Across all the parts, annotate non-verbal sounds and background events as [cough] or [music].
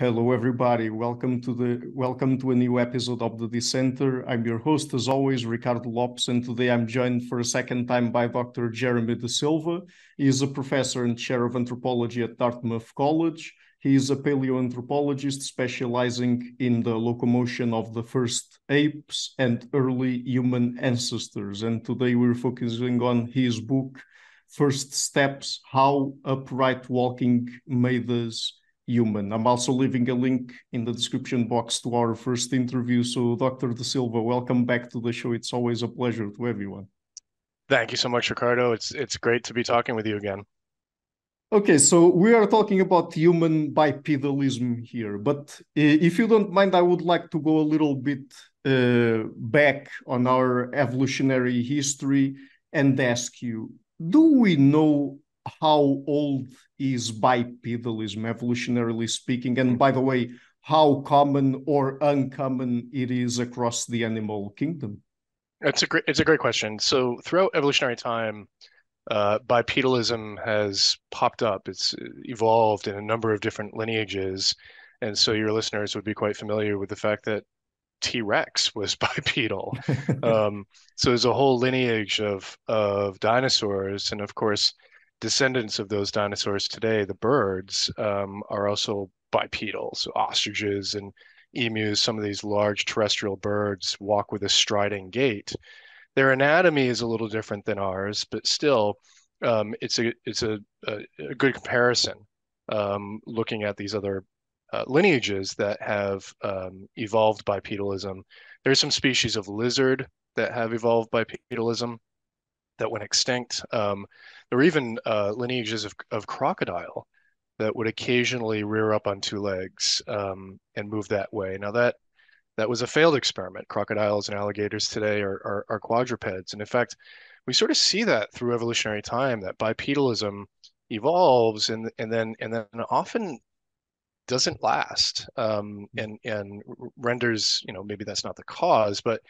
Hello, everybody. Welcome to the welcome to a new episode of the Dissenter. I'm your host, as always, Ricardo Lopes, and today I'm joined for a second time by Dr. Jeremy DeSilva. He is a professor and chair of anthropology at Dartmouth College. He is a paleoanthropologist specializing in the locomotion of the first apes and early human ancestors. And today we're focusing on his book, First Steps: How Upright Walking Made Us human. I'm also leaving a link in the description box to our first interview. So, Dr. DeSilva, welcome back to the show. It's always a pleasure to everyone. Thank you so much, Ricardo. It's it's great to be talking with you again. Okay, so we are talking about human bipedalism here, but if you don't mind, I would like to go a little bit uh, back on our evolutionary history and ask you: Do we know how old is bipedalism, evolutionarily speaking? And by the way, how common or uncommon it is across the animal kingdom? It's a great it's a great question. So throughout evolutionary time, uh, bipedalism has popped up. It's evolved in a number of different lineages, and so your listeners would be quite familiar with the fact that T Rex was [laughs] bipedal. [laughs] um, so there's a whole lineage of of dinosaurs, and of course, descendants of those dinosaurs today, the birds, um, are also bipedal. So ostriches and emus, some of these large terrestrial birds walk with a striding gait. Their anatomy is a little different than ours, but still, um, it's a it's a, a, a good comparison. Um, looking at these other uh, lineages that have um, evolved bipedalism, there's some species of lizard that have evolved bipedalism that went extinct. Um, there were even uh, lineages of, of crocodile that would occasionally rear up on two legs um, and move that way. Now that that was a failed experiment. Crocodiles and alligators today are, are, are quadrupeds, and in fact, we sort of see that through evolutionary time that bipedalism evolves and and then and then often doesn't last um, and and renders you know maybe that's not the cause, but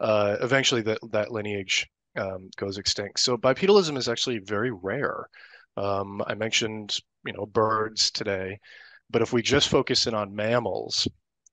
uh, eventually that that lineage um, goes extinct. So bipedalism is actually very rare. Um, I mentioned, you know, birds today, but if we just focus in on mammals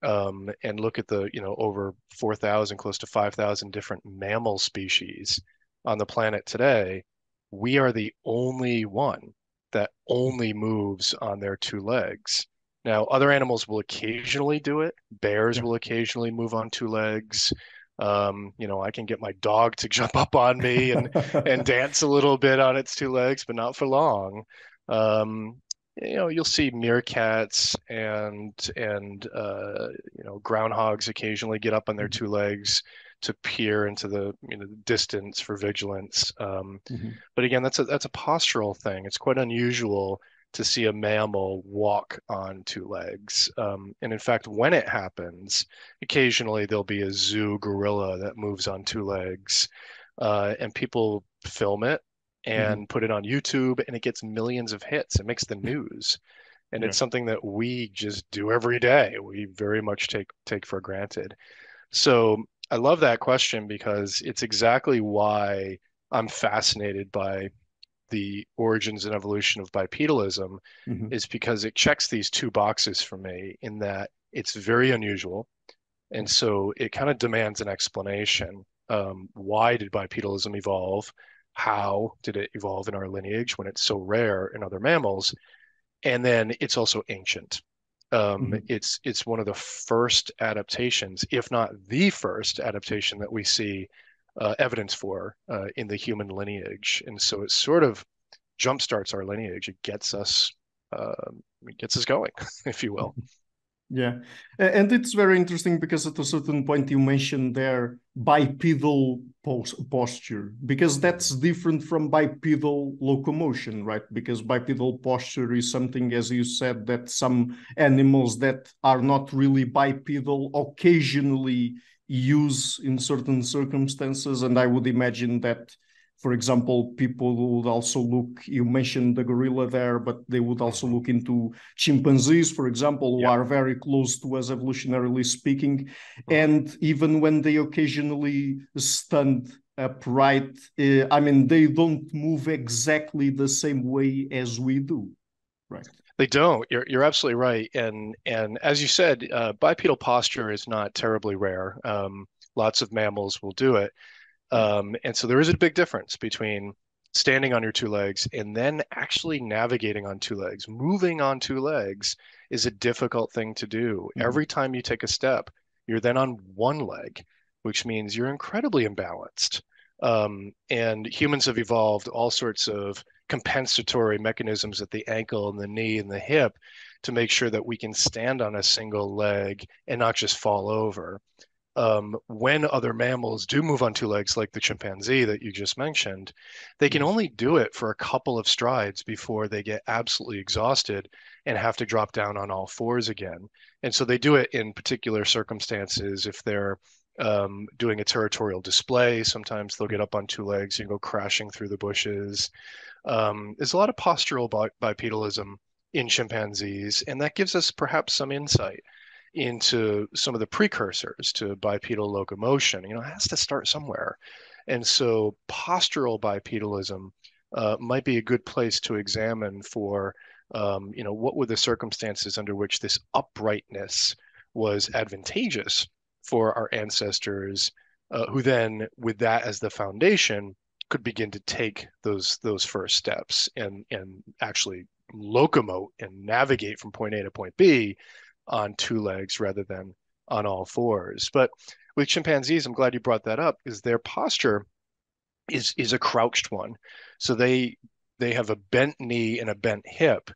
um, and look at the, you know, over 4,000, close to 5,000 different mammal species on the planet today, we are the only one that only moves on their two legs. Now, other animals will occasionally do it. Bears yeah. will occasionally move on two legs. Um, you know, I can get my dog to [laughs] jump up on me and and [laughs] dance a little bit on its two legs, but not for long. Um, you know, you'll see meerkats and and uh, you know groundhogs occasionally get up on their two legs to peer into the you know distance for vigilance. Um, mm-hmm. But again, that's a that's a postural thing. It's quite unusual to see a mammal walk on two legs. Um, and in fact, when it happens, occasionally there'll be a zoo gorilla that moves on two legs, uh, and people film it and mm-hmm. put it on YouTube, and it gets millions of hits. It makes the news, and yeah. it's something that we just do every day. We very much take take for granted. So I love that question because it's exactly why I'm fascinated by the origins and evolution of bipedalism mm-hmm. is because it checks these two boxes for me in that it's very unusual. And so it kind of demands an explanation. Um, why did bipedalism evolve? How did it evolve in our lineage when it's so rare in other mammals? And then it's also ancient. Um, mm-hmm. It's it's one of the first adaptations, if not the first adaptation that we see uh, evidence for uh, in the human lineage, and so it sort of jumpstarts our lineage. It gets us uh, it gets us going, [laughs] if you will. [laughs] Yeah, and it's very interesting because at a certain point you mentioned there bipedal posture because that's different from bipedal locomotion, right? Because bipedal posture is something, as you said, that some animals that are not really bipedal occasionally use in certain circumstances. And I would imagine that, for example, people would also look, you mentioned the gorilla there, but they would also look into chimpanzees, for example, who are very close to us evolutionarily speaking. Mm-hmm. And even when they occasionally stand upright, uh, I mean, they don't move exactly the same way as we do. Right. They don't. You're you're absolutely right. And and as you said, uh, bipedal posture is not terribly rare. Um, lots of mammals will do it. Um, and so there is a big difference between standing on your two legs and then actually navigating on two legs. Moving on two legs is a difficult thing to do. Mm-hmm. Every time you take a step, you're then on one leg, which means you're incredibly imbalanced. Um, and humans have evolved all sorts of compensatory mechanisms at the ankle and the knee and the hip to make sure that we can stand on a single leg and not just fall over. Um, when other mammals do move on two legs, like the chimpanzee that you just mentioned, they can only do it for a couple of strides before they get absolutely exhausted and have to drop down on all fours again. And so they do it in particular circumstances if they're um, doing a territorial display. Sometimes they'll get up on two legs and go crashing through the bushes. Um, there's a lot of postural bipedalism in chimpanzees, and that gives us perhaps some insight into some of the precursors to bipedal locomotion. You know, it has to start somewhere. And so postural bipedalism uh, might be a good place to examine for, um, you know, what were the circumstances under which this uprightness was advantageous for our ancestors, uh, who then, with that as the foundation, could begin to take those those first steps and and actually locomote and navigate from point A to point B on two legs rather than on all fours. But with chimpanzees, I'm glad you brought that up, is their posture is is a crouched one. So they they have a bent knee and a bent hip,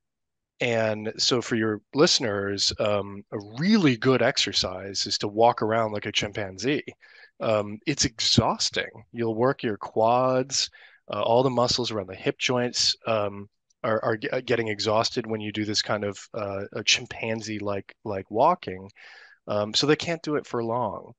and so, for your listeners, um, a really good exercise is to walk around like a chimpanzee. Um, it's exhausting. You'll work your quads, uh, all the muscles around the hip joints um, are, are uh, getting exhausted when you do this kind of uh, a chimpanzee like like walking. Um, so they can't do it for long.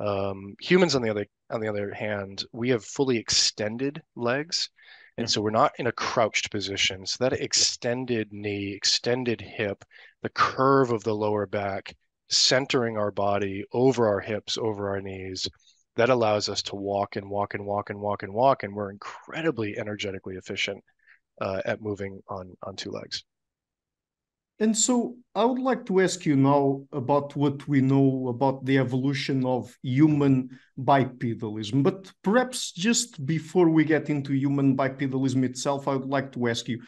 Um, humans, on the other on the other hand, we have fully extended legs. And so we're not in a crouched position. So that extended knee, extended hip, the curve of the lower back, centering our body over our hips, over our knees, that allows us to walk and walk and walk and walk and walk. And we're incredibly energetically efficient uh, at moving on, on two legs. And so I would like to ask you now about what we know about the evolution of human bipedalism. But perhaps just before we get into human bipedalism itself, I would like to ask you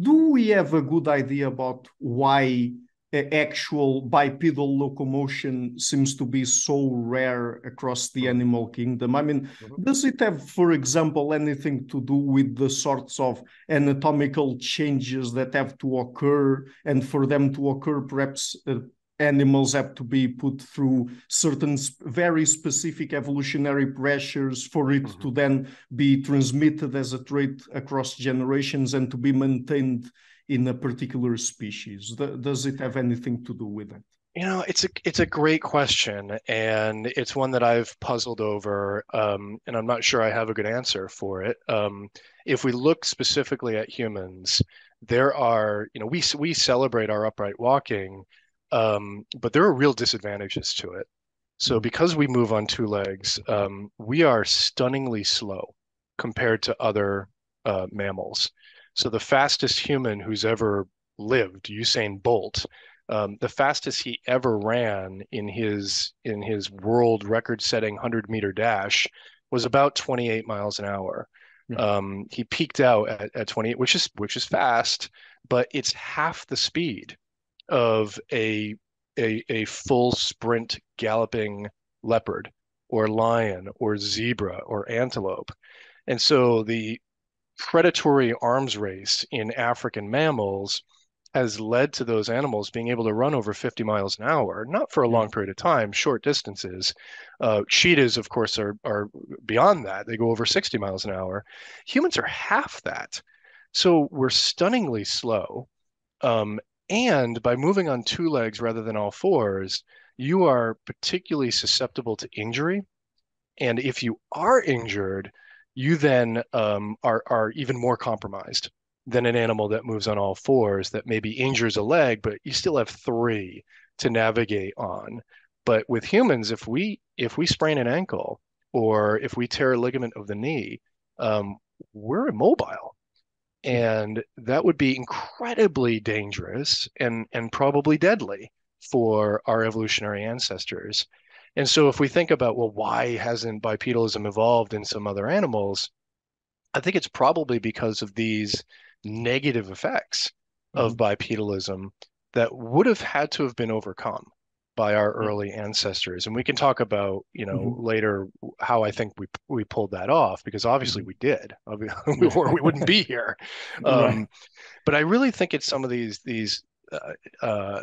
do we have a good idea about why actual bipedal locomotion seems to be so rare across the mm-hmm. animal kingdom. I mean, mm-hmm. does it have, for example, anything to do with the sorts of anatomical changes that have to occur? And for them to occur, perhaps uh, animals have to be put through certain very specific evolutionary pressures for it mm-hmm. to then be transmitted as a trait across generations and to be maintained in a particular species? Does it have anything to do with it? You know, it's a it's a great question, and it's one that I've puzzled over, um, and I'm not sure I have a good answer for it. Um, if we look specifically at humans, there are, you know, we we celebrate our upright walking, um, but there are real disadvantages to it. So mm-hmm. because we move on two legs, um, we are stunningly slow compared to other uh, mammals. So the fastest human who's ever lived, Usain Bolt, um, the fastest he ever ran in his in his world record-setting 100 meter dash was about 28 miles an hour. Yeah. Um, he peaked out at, at 28, which is which is fast, but it's half the speed of a a, a full sprint galloping leopard or lion or zebra or antelope. And so the predatory arms race in African mammals has led to those animals being able to run over 50 miles an hour, not for a long period of time, short distances. Uh, cheetahs, of course, are, are beyond that. They go over 60 miles an hour. Humans are half that. So we're stunningly slow. Um, and by moving on two legs rather than all fours, you are particularly susceptible to injury. And if you are injured, you then um, are are even more compromised than an animal that moves on all fours that maybe injures a leg, but you still have three to navigate on. But with humans, if we if we sprain an ankle or if we tear a ligament of the knee, um, we're immobile. and that would be incredibly dangerous and and probably deadly for our evolutionary ancestors. And so if we think about well, why hasn't bipedalism evolved in some other animals? I think it's probably because of these negative effects mm-hmm. of bipedalism that would have had to have been overcome by our early ancestors and we can talk about you know mm-hmm. later how i think we we pulled that off because obviously mm-hmm. we did [laughs] [laughs] we, or we wouldn't be here um, right. but i really think it's some of these these uh, uh,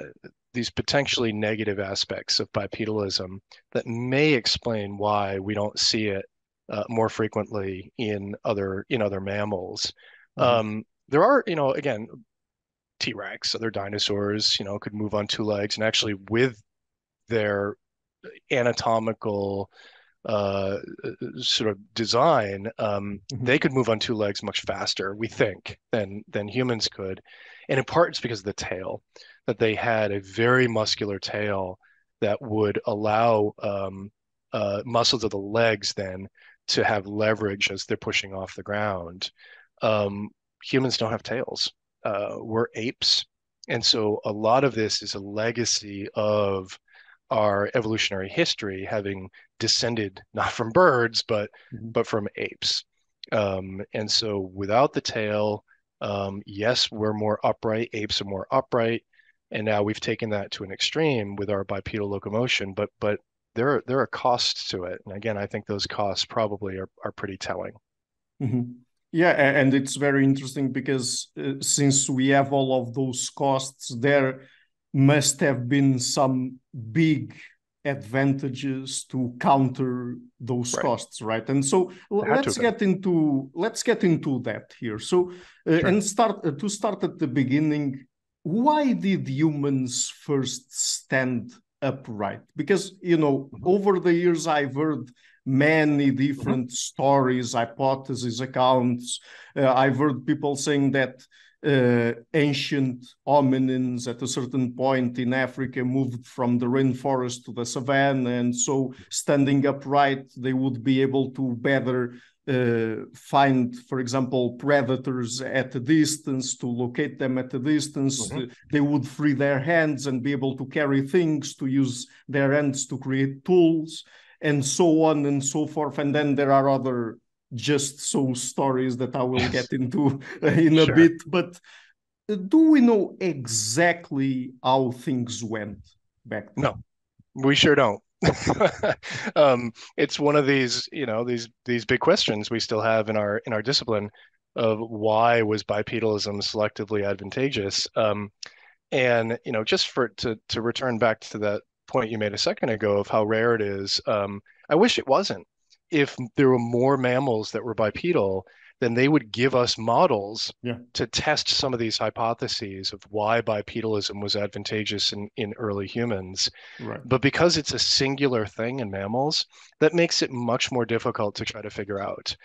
these potentially negative aspects of bipedalism that may explain why we don't see it uh, more frequently in other in other mammals mm-hmm. um, there are you know again T-Rex, other dinosaurs, you know, could move on two legs, and actually with their anatomical uh, sort of design, um, mm-hmm. they could move on two legs much faster, we think, than than humans could, and in part it's because of the tail, that they had a very muscular tail that would allow um, uh, muscles of the legs then to have leverage as they're pushing off the ground. Um, humans don't have tails uh, we're apes. And so a lot of this is a legacy of our evolutionary history having descended not from birds, but mm-hmm. but from apes. Um, and so without the tail, um, yes, we're more upright. Apes are more upright, and now we've taken that to an extreme with our bipedal locomotion. But but there are there are costs to it, and again, I think those costs probably are are pretty telling. Mm-hmm. Yeah, and it's very interesting because uh, since we have all of those costs, there must have been some big advantages to counter those right. costs right and so let's get into let's get into that here so uh, sure. and start uh, to start at the beginning why did humans first stand upright because you know mm-hmm. over the years i've heard many mm-hmm. different mm-hmm. stories, hypotheses, accounts. Uh, I've heard people saying that uh, ancient hominins at a certain point in Africa moved from the rainforest to the savannah, and so standing upright, they would be able to better uh, find, for example, predators at a distance, to locate them at a distance. Mm-hmm. They would free their hands and be able to carry things, to use their hands to create tools and so on and so forth. And then there are other just so stories that I will get into in a sure. bit. But uh, do we know exactly how things went back then? No, we sure don't. [laughs] um, it's one of these, you know, these these big questions we still have in our in our discipline of why was bipedalism selectively advantageous. Um, and you know, just for to to return back to that point you made a second ago of how rare it is. Um, I wish it wasn't. If there were more mammals that were bipedal, then they would give us models yeah. to test some of these hypotheses of why bipedalism was advantageous in, in early humans. Right. But because it's a singular thing in mammals, that makes it much more difficult to try to figure out.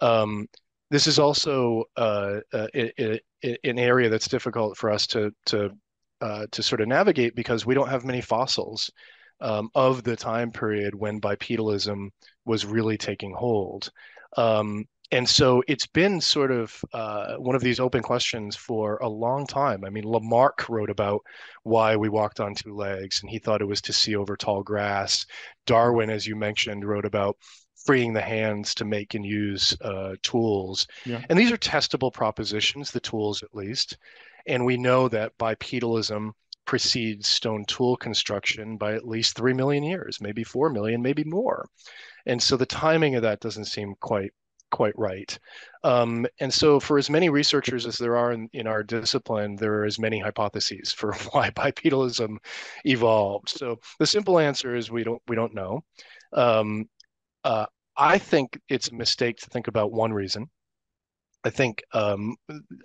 Um, this is also uh, uh, it, it, an area that's difficult for us to to uh, to sort of navigate because we don't have many fossils um, of the time period when bipedalism was really taking hold. Um, and so it's been sort of uh, one of these open questions for a long time. I mean, Lamarck wrote about why we walked on two legs, and he thought it was to see over tall grass. Darwin, as you mentioned, wrote about freeing the hands to make and use uh, tools. Yeah. And these are testable propositions, the tools at least. And we know that bipedalism precedes stone tool construction by at least 3 million years, maybe 4 million, maybe more. And so the timing of that doesn't seem quite quite right. Um, and so for as many researchers as there are in, in our discipline, there are as many hypotheses for [laughs] why bipedalism evolved. So the simple answer is we don't we don't know. Um, uh, I think it's a mistake to think about one reason. I think um,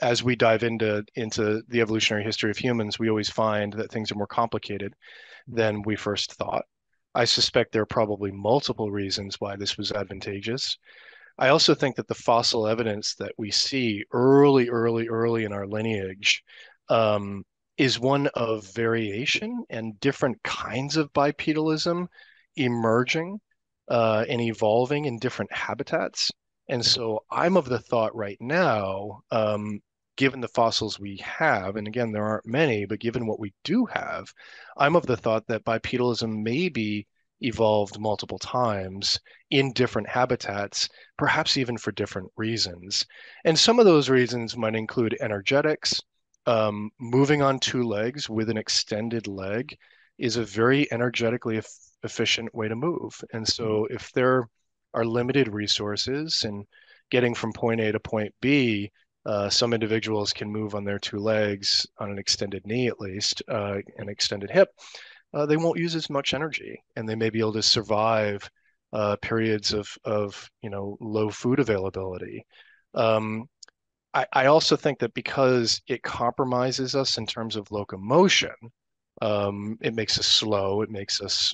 as we dive into into the evolutionary history of humans, we always find that things are more complicated than we first thought. I suspect there are probably multiple reasons why this was advantageous. I also think that the fossil evidence that we see early, early, early in our lineage um, is one of variation and different kinds of bipedalism emerging uh, and evolving in different habitats. And so I'm of the thought right now um, given the fossils we have, and again, there aren't many, but given what we do have, I'm of the thought that bipedalism may be evolved multiple times in different habitats, perhaps even for different reasons. And some of those reasons might include energetics. Um, moving on two legs with an extended leg is a very energetically e efficient way to move. And so if there are limited resources and getting from point A to point B, uh, some individuals can move on their two legs on an extended knee at least, uh, an extended hip uh, they won't use as much energy and they may be able to survive uh, periods of, of you know low food availability. Um, I, I, also think that because it compromises us in terms of locomotion, um, it makes us slow, it makes us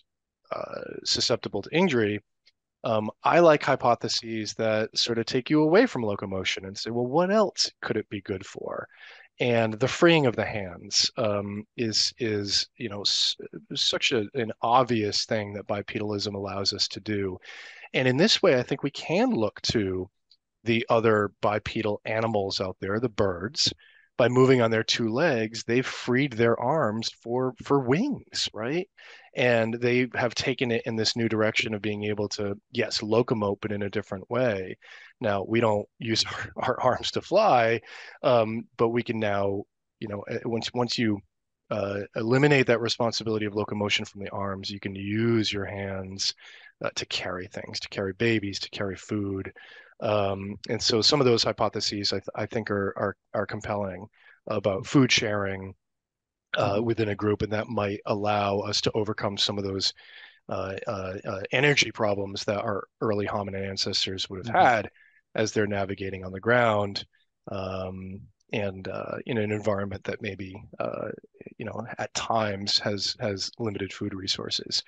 uh, susceptible to injury. Um, I like hypotheses that sort of take you away from locomotion and say, well, what else could it be good for? And the freeing of the hands um, is is you know s- such a, an obvious thing that bipedalism allows us to do. And in this way i think we can look to the other bipedal animals out there the birds by moving on their two legs they've freed their arms for for wings right? And they have taken it in this new direction of being able to yes locomote but in a different way. Now we don't [laughs] use our, our arms to fly um, but we can now you know eh, once once you uh, eliminate that responsibility of locomotion from the arms you can use your hands uh, to carry things to carry babies to carry food um, and so some of those hypotheses I, th- I think are, are are compelling about food sharing uh, mm-hmm. within a group, and that might allow us to overcome some of those uh, uh, uh, energy problems that our early hominid ancestors would have mm-hmm. had as they're navigating on the ground um, and uh, in an environment that maybe uh, you know at times has has limited food resources.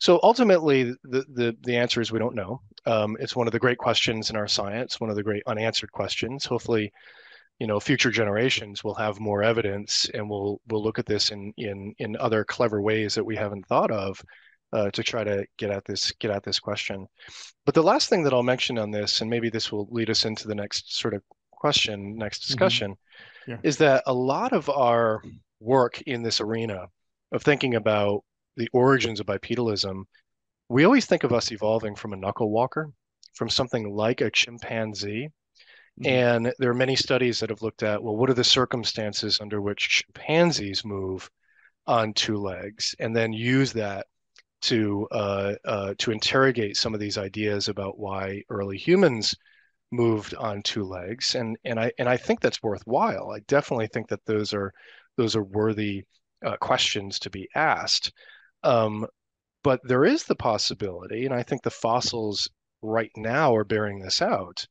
So ultimately, the the, the answer is we don't know. Um, it's one of the great questions in our science, one of the great unanswered questions. Hopefully, you know future generations will have more evidence and we'll we'll look at this in in in other clever ways that we haven't thought of uh, to try to get at this get at this question but the last thing that i'll mention on this and maybe this will lead us into the next sort of question next mm-hmm. discussion mm-hmm. yeah. is that a lot of our work in this arena of thinking about the origins of bipedalism we always think of us evolving from a knuckle walker from something like a chimpanzee Mm-hmm. And there are many studies that have looked at, well, what are the circumstances under which chimpanzees move on two legs, and then use that to uh, uh, to interrogate some of these ideas about why early humans moved on two legs. And and I and I think that's worthwhile. I definitely think that those are those are worthy uh, questions to be asked. Um, but there is the possibility, and I think the fossils right now are bearing this out,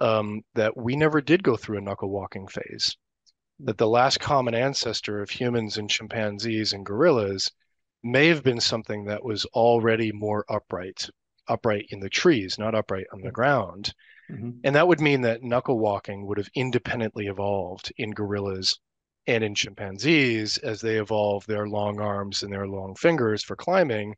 um, that we never did go through a knuckle walking phase. That the last common ancestor of humans and chimpanzees and gorillas may have been something that was already more upright, upright in the trees, not upright on the ground. Mm-hmm. And that would mean that knuckle walking would have independently evolved in gorillas and in chimpanzees as they evolved their long arms and their long fingers for climbing.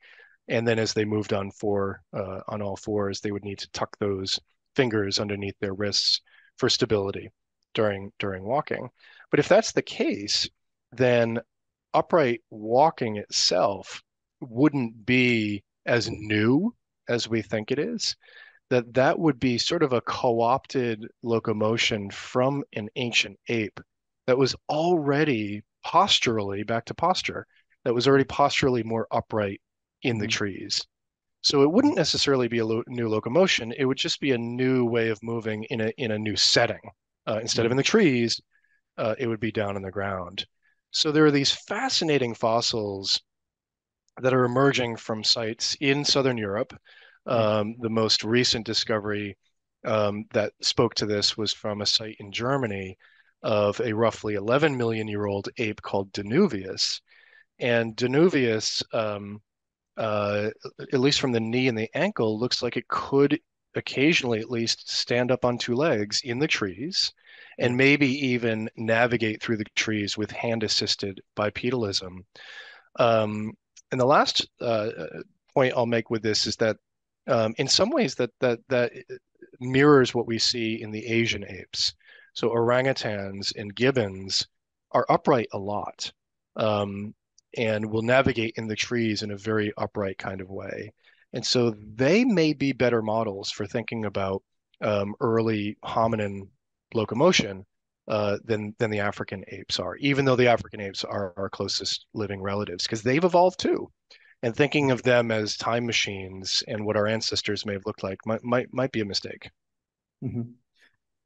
And then as they moved on four uh, on all fours, they would need to tuck those fingers underneath their wrists for stability during during walking. But if that's the case, then upright walking itself wouldn't be as new as we think it is that that would be sort of a co-opted locomotion from an ancient ape that was already posturally back to posture that was already posturally more upright in the mm-hmm. trees so it wouldn't necessarily be a lo- new locomotion. It would just be a new way of moving in a in a new setting. Uh, instead of in the trees, uh, it would be down in the ground. So there are these fascinating fossils that are emerging from sites in southern Europe. Um, the most recent discovery um, that spoke to this was from a site in Germany of a roughly 11 million year old ape called Danuvius. And Danuvius um, uh, at least from the knee and the ankle, looks like it could occasionally at least stand up on two legs in the trees and maybe even navigate through the trees with hand assisted bipedalism. Um, and the last uh, point I'll make with this is that um, in some ways that that that mirrors what we see in the Asian apes. So orangutans and gibbons are upright a lot um, and will navigate in the trees in a very upright kind of way. And so they may be better models for thinking about um, early hominin locomotion uh, than than the African apes are, even though the African apes are our closest living relatives, because they've evolved too. And thinking of them as time machines and what our ancestors may have looked like might might, might be a mistake. Mm-hmm.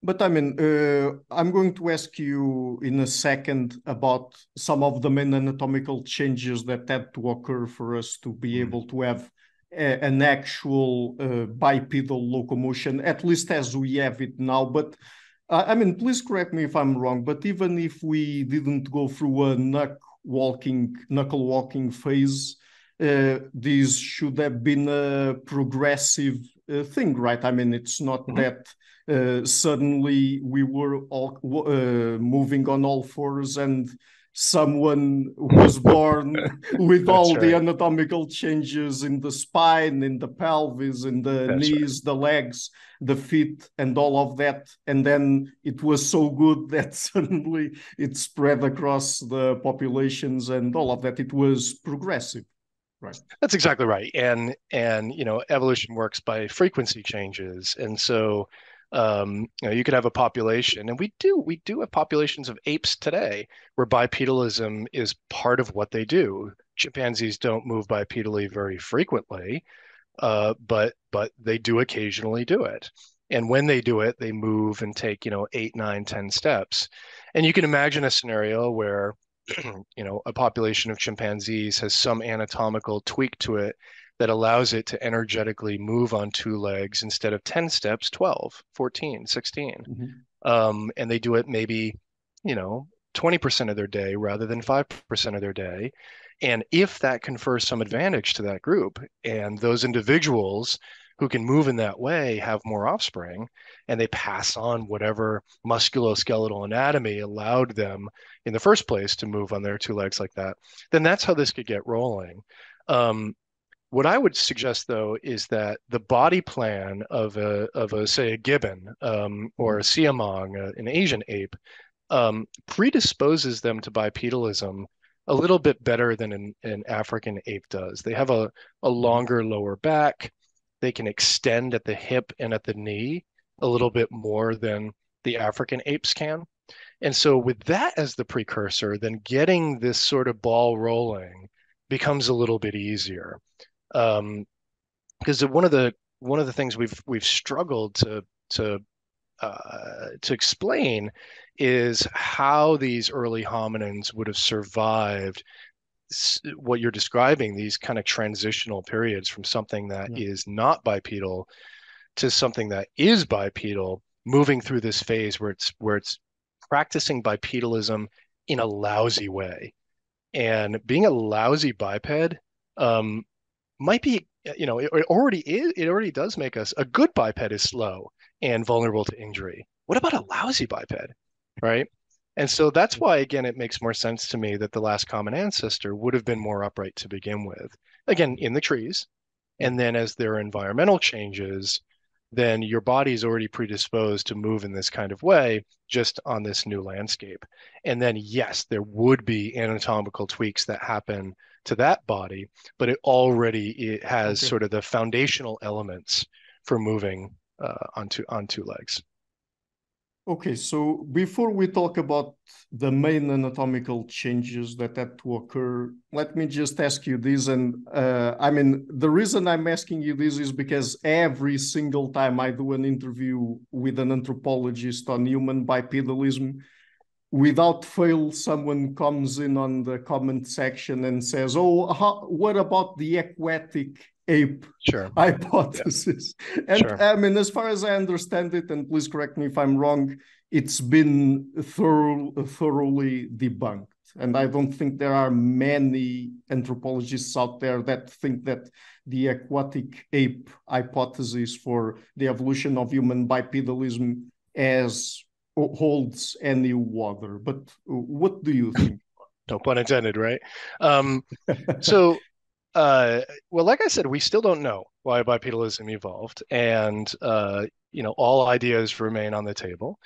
But I mean, uh, I'm going to ask you in a second about some of the main anatomical changes that had to occur for us to be mm. able to have a, an actual uh, bipedal locomotion, at least as we have it now. But uh, I mean, please correct me if I'm wrong. But even if we didn't go through a knuckle walking, knuckle walking phase, uh, this should have been a progressive uh, thing, right? I mean, it's not mm-hmm. that uh, suddenly we were all uh, moving on all fours and someone was born [laughs] with all right. the anatomical changes in the spine, in the pelvis, in the That's knees, right. the legs, the feet, and all of that. And then it was so good [laughs] that suddenly it spread across the populations and all of that. It was progressive. Right. That's exactly right. And and you know, evolution works by frequency changes. And so um, you know, you could have a population, and we do we do have populations of apes today where bipedalism is part of what they do. Chimpanzees don't move bipedally very frequently, uh, but but they do occasionally do it. And when they do it, they move and take you know eight, nine, ten steps. And you can imagine a scenario where [clears throat] you know a population of chimpanzees has some anatomical tweak to it that allows it to energetically move on two legs instead of 10 steps 12 14 16 mm-hmm. um, and they do it maybe you know 20% of their day rather than 5% of their day and if that confers some advantage to that group and those individuals who can move in that way have more offspring and they pass on whatever musculoskeletal anatomy allowed them in the first place to move on their two legs like that then that's how this could get rolling um, what I would suggest, though, is that the body plan of a of a say a gibbon um, or a mm-hmm. siamang, uh, an Asian ape, um, predisposes them to bipedalism a little bit better than an, an African ape does. They have a, a longer lower back. They can extend at the hip and at the knee a little bit more than the African apes can. And so, with that as the precursor, then getting this sort of ball rolling becomes a little bit easier um, because one of the one of the things we've we've struggled to to uh, to explain is how these early hominins would have survived what you're describing these kind of transitional periods from something that yeah. is not bipedal to something that is bipedal moving through this phase where it's where it's practicing bipedalism in a lousy way. And being a lousy biped um, might be you know it, already is it already does make us a good biped is slow and vulnerable to injury. What about a lousy biped right and so that's why again it makes more sense to me that the last common ancestor would have been more upright to begin with again in the trees and then as there are environmental changes then your body is already predisposed to move in this kind of way just on this new landscape and then yes there would be anatomical tweaks that happen to that body, but it already it has okay. sort of the foundational elements for moving uh, onto on two legs. Okay, so before we talk about the main anatomical changes that had to occur, let me just ask you this. And uh, I mean, the reason I'm asking you this is because every single time I do an interview with an anthropologist on human bipedalism, without fail, someone comes in on the comment section and says, "Oh, how, what about the aquatic ape sure. [laughs] hypothesis?" Yeah. And sure. I mean, as far as I understand it, and please correct me if I'm wrong, it's been thorough, thoroughly debunked. And I don't think there are many anthropologists out there that think that the aquatic ape hypothesis for the evolution of human bipedalism as holds any water. But what do you think? no pun intended, right? Um, so, uh, well, like I said, we still don't know why bipedalism evolved, and uh, you know, all ideas remain on the table.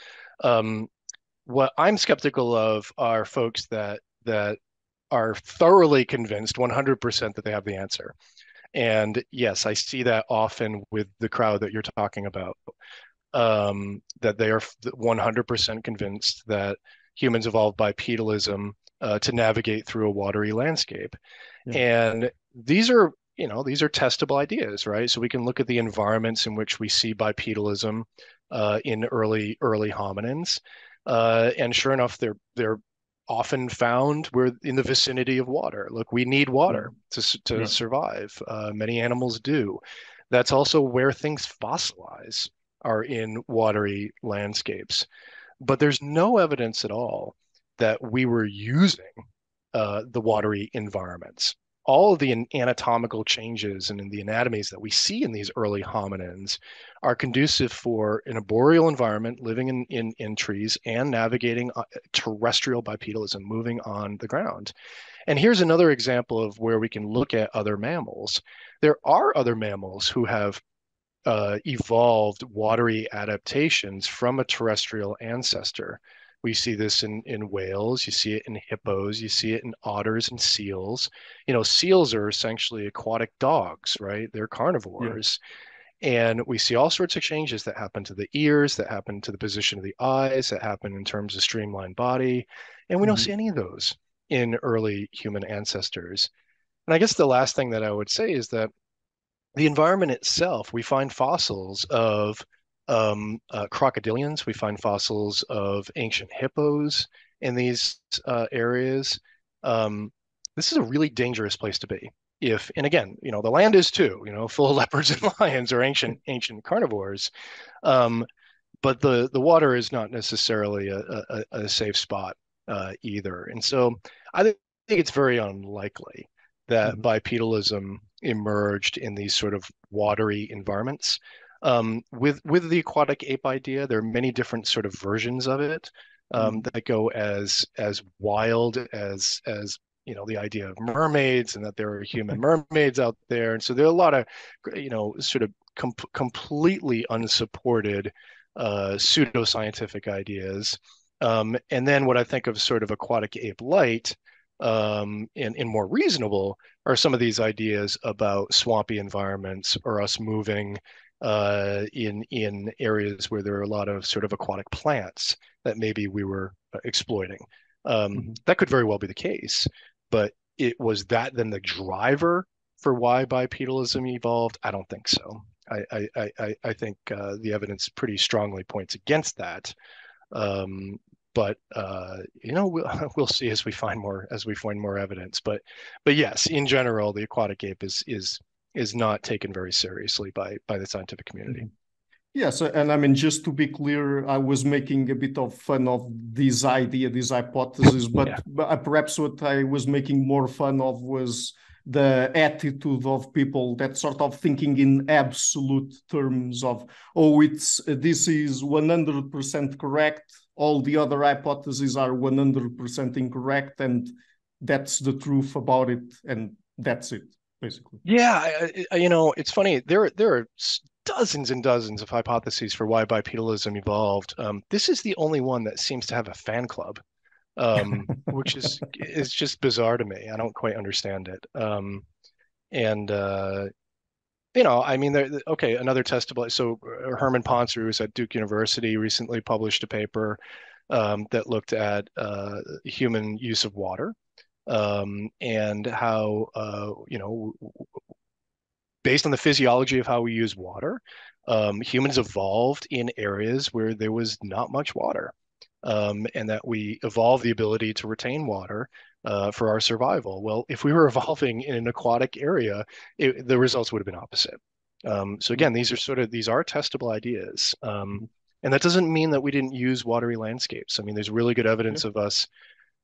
Um, what I'm skeptical of are folks that that are thoroughly convinced 100% that they have the answer. And yes, I see that often with the crowd that you're talking about, um, that they are 100% convinced that humans evolved bipedalism uh, to navigate through a watery landscape. Yeah. And these are, you know, these are testable ideas, right? So we can look at the environments in which we see bipedalism uh, in early early hominins, uh, and sure enough, they're they're often found we're in the vicinity of water. Look, we need water to to yeah. survive. Uh, many animals do. That's also where things fossilize are in watery landscapes. But there's no evidence at all that we were using uh, the watery environments. All of the anatomical changes and in the anatomies that we see in these early hominins are conducive for an arboreal environment, living in, in, in trees and navigating uh, terrestrial bipedalism, moving on the ground. And here's another example of where we can look at other mammals. There are other mammals who have uh, evolved watery adaptations from a terrestrial ancestor. We see this in, in whales, you see it in hippos, you see it in otters and seals. You know, seals are essentially aquatic dogs, right? They're carnivores. Yeah. And we see all sorts of changes that happen to the ears, that happen to the position of the eyes, that happen in terms of streamlined body. And we mm-hmm. don't see any of those in early human ancestors. And I guess the last thing that I would say is that the environment itself, we find fossils of um, uh, crocodilians. We find fossils of ancient hippos in these uh, areas. Um, this is a really dangerous place to be. If and again, you know, the land is too, you know, [laughs] full of leopards and lions or ancient ancient carnivores. Um, but the the water is not necessarily a, a, a safe spot uh, either. And so I think it's very unlikely that mm-hmm. bipedalism emerged in these sort of watery environments. Um, with with the aquatic ape idea, there are many different sort of versions of it um, mm. that go as as wild as as you know the idea of mermaids and that there are human [laughs] mermaids out there, and so there are a lot of you know sort of com- completely unsupported uh, pseudoscientific ideas. Um, and then what I think of sort of aquatic ape light um, and, and more reasonable are some of these ideas about swampy environments or us moving uh, in in areas where there are a lot of sort of aquatic plants that maybe we were uh, exploiting. Um, mm-hmm. That could very well be the case, but it was that then the driver for why bipedalism evolved. I don't think so. I I I, I think uh, the evidence pretty strongly points against that. Um, but uh, you know we'll, [laughs] we'll see as we find more as we find more evidence. But but yes, in general, the aquatic ape is is is not taken very seriously by by the scientific community. Mm-hmm. Yes, and I mean just to be clear, I was making a bit of fun of this idea, this hypothesis, but, yeah. but perhaps what I was making more fun of was the attitude of people that sort of thinking in absolute terms of oh it's this is 100% correct all the other hypotheses are 100% incorrect and that's the truth about it and that's it basically. Yeah, I, I, you know, it's funny. There, there are dozens and dozens of hypotheses for why bipedalism evolved. Um, this is the only one that seems to have a fan club, um, [laughs] which is is just bizarre to me. I don't quite understand it. Um, and uh, you know, I mean, there, okay, another testable. So uh, Herman Pontzer, who's at Duke University, recently published a paper um, that looked at uh, human use of water um, and how uh, you know based on the physiology of how we use water um, humans evolved in areas where there was not much water um, and that we evolved the ability to retain water uh, for our survival. Well if we were [laughs] evolving in an aquatic area it, the results would have been opposite. Um, so again these are sort of these are testable ideas um, and that doesn't mean that we didn't use watery landscapes. I mean there's really good evidence of us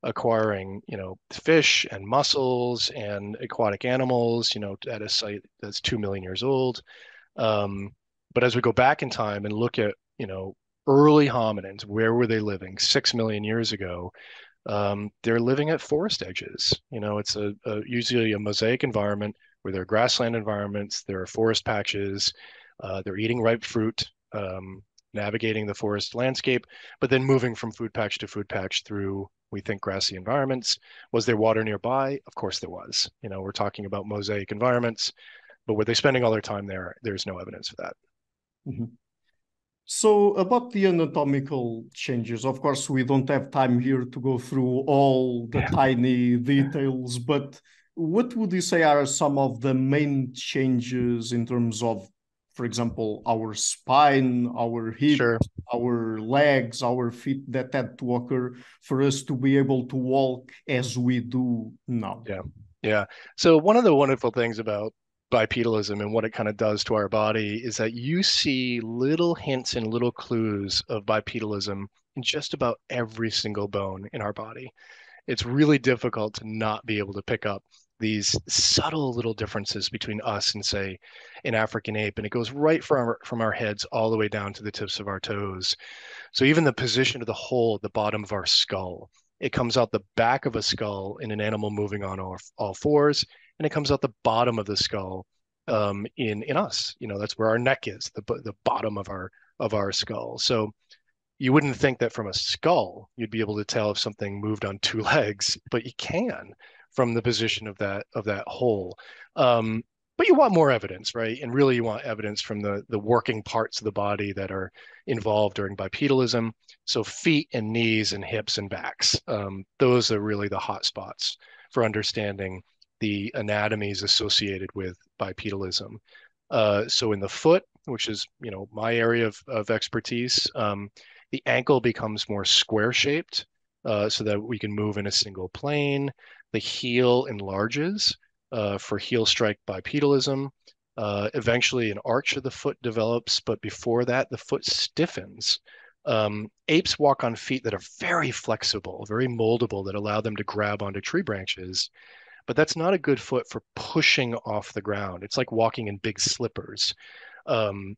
acquiring, you know, fish and mussels and aquatic animals, you know, at a site that's two million years old. Um, but as we go back in time and look at, you know, early hominins, where were they living six million years ago? Um, they're living at forest edges. You know, it's a, a, usually a mosaic environment where there are grassland environments, there are forest patches, uh, they're eating ripe fruit. Um, navigating the forest landscape, but then moving from food patch to food patch through, we think, grassy environments. Was there water nearby? Of course there was. You know, we're talking about mosaic environments, but were they spending all their time there? There's no evidence for that. Mm-hmm. So about the anatomical changes, of course, we don't have time here to go through all the yeah. tiny details, but what would you say are some of the main changes in terms of, for example, our spine, our hips, sure. our legs, our feet that had to occur for us to be able to walk as we do now? Yeah. Yeah. So one of the wonderful things about bipedalism and what it kind of does to our body is that you see little hints and little clues of bipedalism in just about every single bone in our body. It's really difficult to not be able to pick up these subtle little differences between us and say an African ape and it goes right from our, from our heads all the way down to the tips of our toes. So even the position of the hole at the bottom of our skull, it comes out the back of a skull in an animal moving on all, all fours and it comes out the bottom of the skull um, in in us. You know, that's where our neck is, the the bottom of our of our skull. So you wouldn't think that from a skull you'd be able to tell if something moved on two [laughs] legs, but you can from the position of that of that hole. Um, but you want more evidence, right? And really, you want evidence from the the working parts of the body that are involved during bipedalism. So feet and knees and hips and backs. Um, those are really the hot spots for understanding the anatomies associated with bipedalism. Uh, so in the foot, which is you know my area of, of expertise, um, the ankle becomes more square shaped uh, so that we can move in a single plane. The heel enlarges uh, for heel strike bipedalism. Uh, eventually, an arch of the foot develops, but before that, the foot stiffens. Um, apes walk on feet that are very flexible, very moldable, that allow them to grab onto tree branches but that's not a good foot for pushing off the ground. It's like walking in big slippers. Um,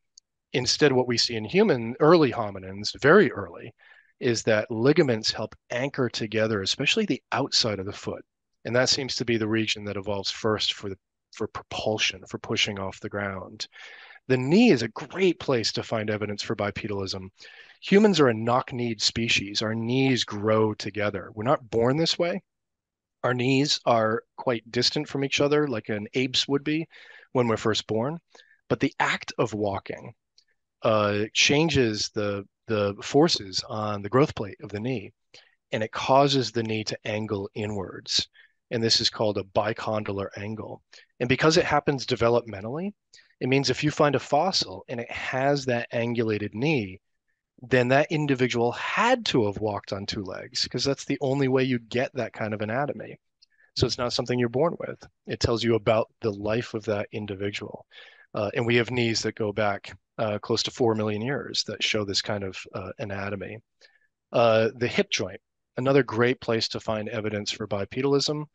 instead, what we see in human early hominins, very early, is that ligaments help anchor together, especially the outside of the foot. And that seems to be the region that evolves first for the, for propulsion, for pushing off the ground. The knee is a great place to find evidence for bipedalism. Humans are a knock-kneed species. Our knees grow together. We're not born this way. Our knees are quite distant from each other, like an ape's would be when we're first born. But the act of walking uh, changes the the forces on the growth plate of the knee, and it causes the knee to angle inwards. And this is called a bicondylar angle. And because it happens developmentally, it means if you find a fossil and it has that angulated knee, then that individual had to have walked on two legs because that's the only way you get that kind of anatomy. So it's not something you're born with. It tells you about the life of that individual. Uh, and we have knees that go back uh, close to 4 million years that show this kind of uh, anatomy. Uh, the hip joint, another great place to find evidence for bipedalism.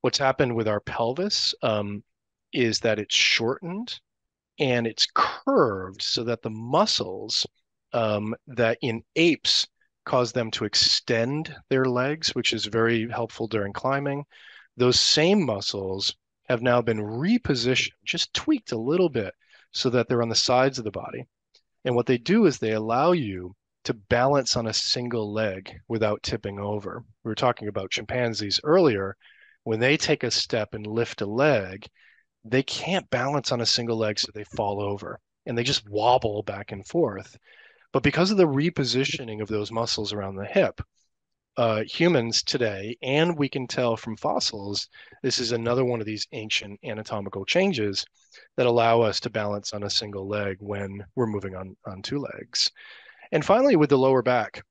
What's happened with our pelvis um, is that it's shortened and it's curved so that the muscles um, that in apes cause them to extend their legs, which is very helpful during climbing. Those same muscles have now been repositioned, just tweaked a little bit so that they're on the sides of the body. And what they do is they allow you to balance on a single leg without tipping over. We were talking about chimpanzees earlier. When they take a step and lift a leg, they can't balance on a single leg, so they fall over and they just wobble back and forth. But because of the repositioning of those muscles around the hip, uh, humans today, and we can tell from fossils, this is another one of these ancient anatomical changes that allow us to balance on a single leg when we're moving on, on two legs. And finally, with the lower back,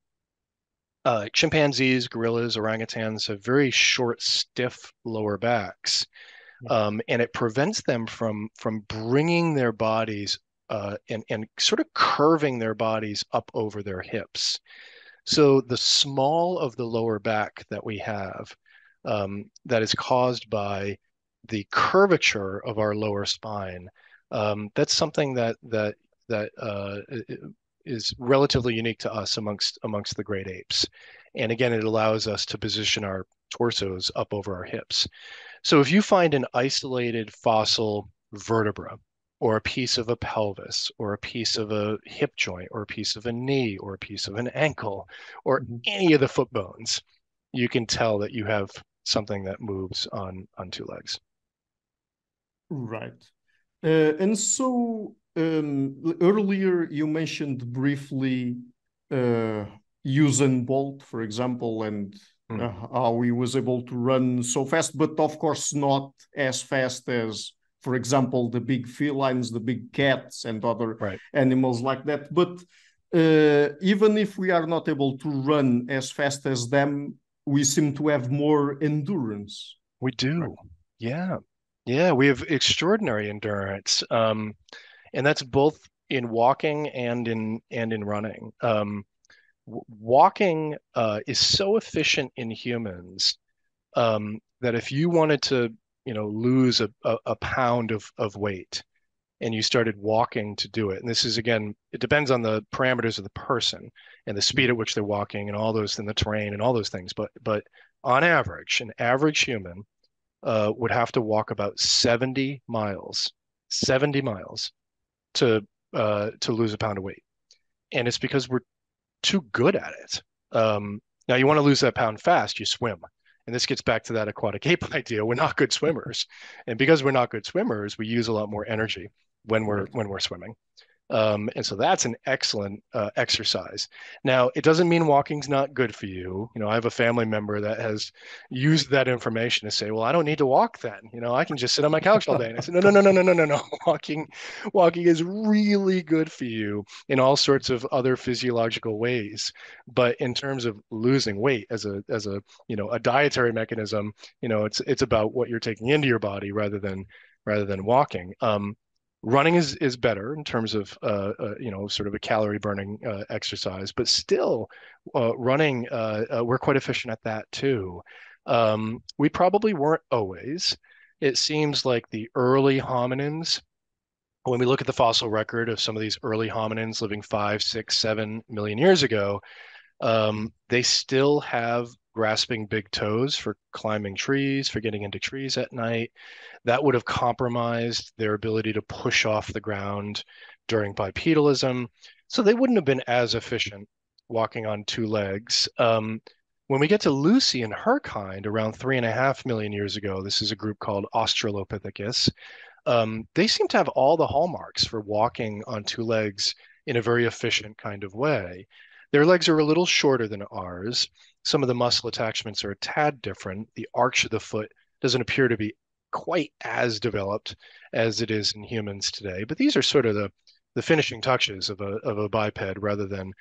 uh, chimpanzees, gorillas, orangutans have very short, stiff lower backs. Um, and it prevents them from from bringing their bodies uh, and, and sort of curving their bodies up over their hips. So the small of the lower back that we have um, that is caused by the curvature of our lower spine, um, that's something that that that uh, is relatively unique to us amongst amongst the great apes. And again, it allows us to position our torsos up over our hips. So if you find an isolated fossil vertebra or a piece of a pelvis or a piece of a hip joint or a piece of a knee or a piece of an ankle or mm-hmm. any of the foot bones, you can tell that you have something that moves on on two legs. Right. Uh, and so um, earlier you mentioned briefly uh, Usain Bolt, for example, and mm. uh, how he was able to run so fast, but of course not as fast as for example, the big felines, the big cats, and other right. animals like that. But uh, even if we are not able to run as fast as them, we seem to have more endurance. We do. Right. Yeah. Yeah. We have extraordinary endurance. Um, and that's both in walking and in and in running. Um, walking uh, is so efficient in humans um, that if you wanted to you know lose a, a, a pound of, of weight and you started walking to do it and this is again it depends on the parameters of the person and the speed at which they're walking and all those in the terrain and all those things but but on average an average human uh, would have to walk about 70 miles 70 miles to uh, to lose a pound of weight. And it's because we're too good at it. Um, now you want to lose that pound fast you swim. And this gets back to that aquatic [laughs] ape idea. We're not good swimmers, and because we're not good swimmers, we use a lot more energy when we're when we're swimming. Um, and so that's an excellent uh, exercise. Now, it doesn't mean walking's not good for you. You know, I have a family member that has used that information to say, "Well, I don't need to walk then. You know, I can just sit on my couch all day." And I said, "No, no, no, no, no, no, no, no. [laughs] Walking, walking is really good for you in all sorts of other physiological ways. But in terms of losing weight as a as a you know a dietary mechanism, you know, it's it's about what you're taking into your body rather than rather than walking. Um, running is is better in terms of uh, uh, you know sort of a calorie burning uh, exercise but still uh, running uh, uh, we're quite efficient at that too. Um, we probably weren't always. It seems like the early hominins when we look at the fossil record of some of these early hominins living five six seven million years ago um, they still have grasping big toes for climbing trees, for getting into trees at night. That would have compromised their ability to push off the ground during bipedalism. So they wouldn't have been as efficient walking on two legs. Um, when we get to Lucy and her kind around three and a half million years ago, this is a group called Australopithecus. Um, they seem to have all the hallmarks for walking on two legs in a very efficient kind of way. Their legs are a little shorter than ours. Some of the muscle attachments are a tad different. The arch of the foot doesn't appear to be quite as developed as it is in humans today. But these are sort of the the finishing touches of a of a biped rather than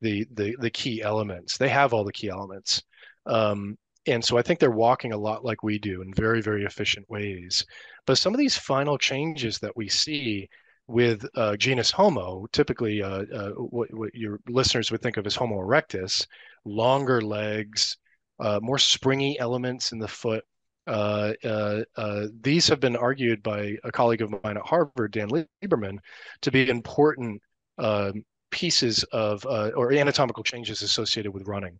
the the the key elements. They have all the key elements. Um, and so I think they're walking a lot like we do in very, very efficient ways. But some of these final changes that we see with uh, genus Homo, typically uh, uh, what, what, your listeners would think of as Homo erectus, longer legs, uh, more springy elements in the foot. Uh, uh, these have been argued by a colleague of mine at Harvard, Dan Lieberman, to be important um, pieces of or anatomical changes associated with running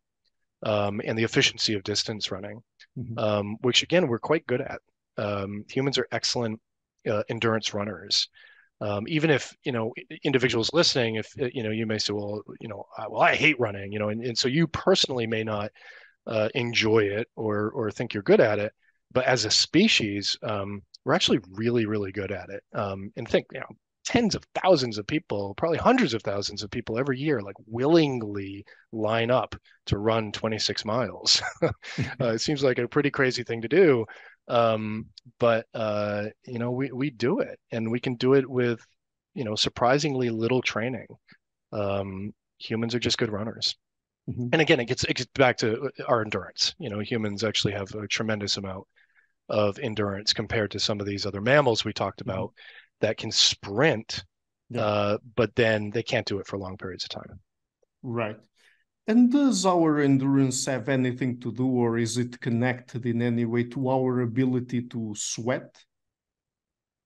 um, and the efficiency of distance running, mm-hmm. um, which again we're quite good at. Um, humans are excellent endurance runners. Um, even if you know individuals listening if uh, you know you may say well you know I, well i hate running you know and, and so you personally may not uh, enjoy it or or think you're good at it but as a species um, we're actually really really good at it. Um, and think you know tens of thousands of people probably hundreds of thousands of people every year like willingly line up to run 26 miles. [laughs] Uh, it seems like a pretty crazy thing to do um, but uh, you know, we we do it, and we can do it with you know surprisingly little training. Um, humans are just good runners. Mm-hmm. And again, it gets it gets back to uh, our endurance. You know, humans actually have a tremendous amount of endurance compared to some of these other mammals we talked mm-hmm. about mm-hmm. that can sprint, yeah. uh, but then they can't do it for long periods of time. Right. And does our endurance have anything to do, or is it connected in any way to our ability to sweat?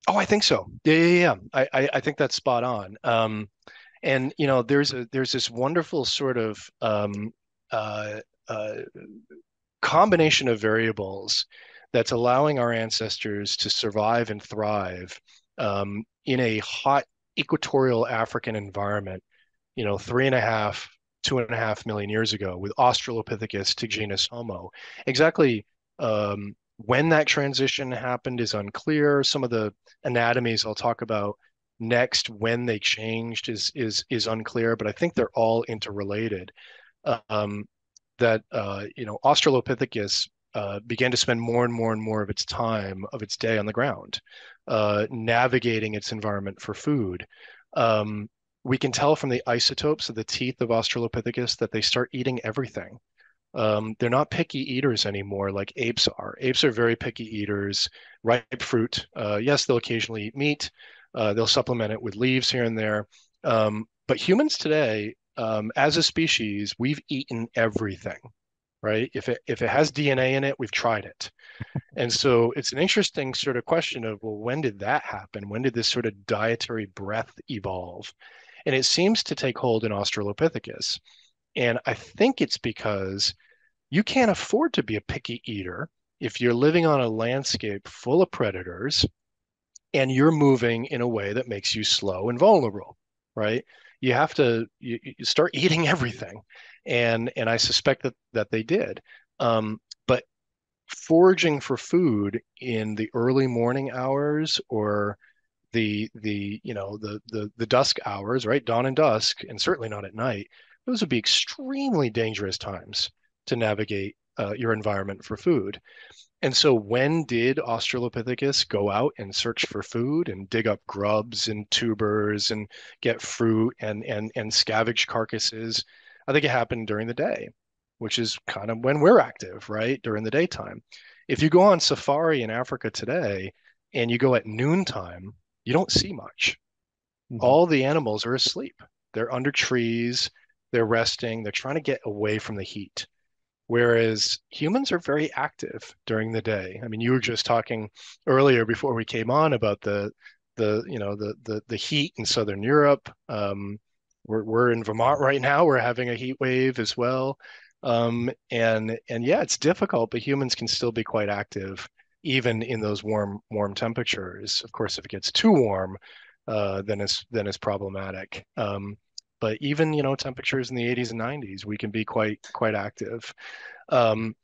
Oh, I think so. Yeah, yeah, yeah. I, I, I think that's spot on. Um, and you know, there's a there's this wonderful sort of um, uh, uh, combination of variables that's allowing our ancestors to survive and thrive um, in a hot equatorial African environment, you know, three and a half, two and a half million years ago with Australopithecus to genus homo. Exactly um, when that transition happened is unclear. Some of the anatomies I'll talk about next, when they changed, is is is unclear. But I think they're all interrelated. Um, that uh, you know, Australopithecus uh, began to spend more and more and more of its time of its day on the ground, uh, navigating its environment for food. Um, we can tell from the isotopes of the teeth of Australopithecus that they start eating everything. Um, they're not picky eaters anymore like apes are. Apes are very picky eaters, ripe fruit. Uh, yes, they'll occasionally eat meat. Uh, they'll supplement it with leaves here and there. Um, but humans today, um, as a species, we've eaten everything, right? If it if it has DNA in it, we've tried it. [laughs] and so it's an interesting sort of question of well, when did that happen? When did this sort of dietary breath evolve? And it seems to take hold in Australopithecus. And I think it's because you can't afford to be a picky eater if you're living on a landscape full of predators and you're moving in a way that makes you slow and vulnerable, right? You have to you, you start [laughs] eating everything. And and I suspect that that they did. Um, but foraging for food in the early morning hours or the the you know the the the dusk hours, right? Dawn and dusk, and certainly not at night. Those would be extremely dangerous times to navigate uh, your environment for food. And so, when did Australopithecus go out and search for food and dig up grubs and tubers and get fruit and and and scavenge carcasses? I think it happened during the day, which is kind of when we're active, right? During the daytime. If you go on safari in Africa today and you go at noontime, you don't see much. Mm-hmm. All the animals are asleep. They're under trees, they're resting, they're trying to get away from the heat. Whereas humans are very active during the day. I mean, you were just talking earlier before we came on about the the you know the the, the heat in southern Europe. Um, we're we're in Vermont right now. We're having a heat wave as well. Um, and and yeah, it's difficult, but humans can still be quite active even in those warm warm temperatures. Of course, if it gets too warm, uh, then it's then it's problematic. Um, but even you know temperatures in the 80s and 90s, we can be quite quite active. Um,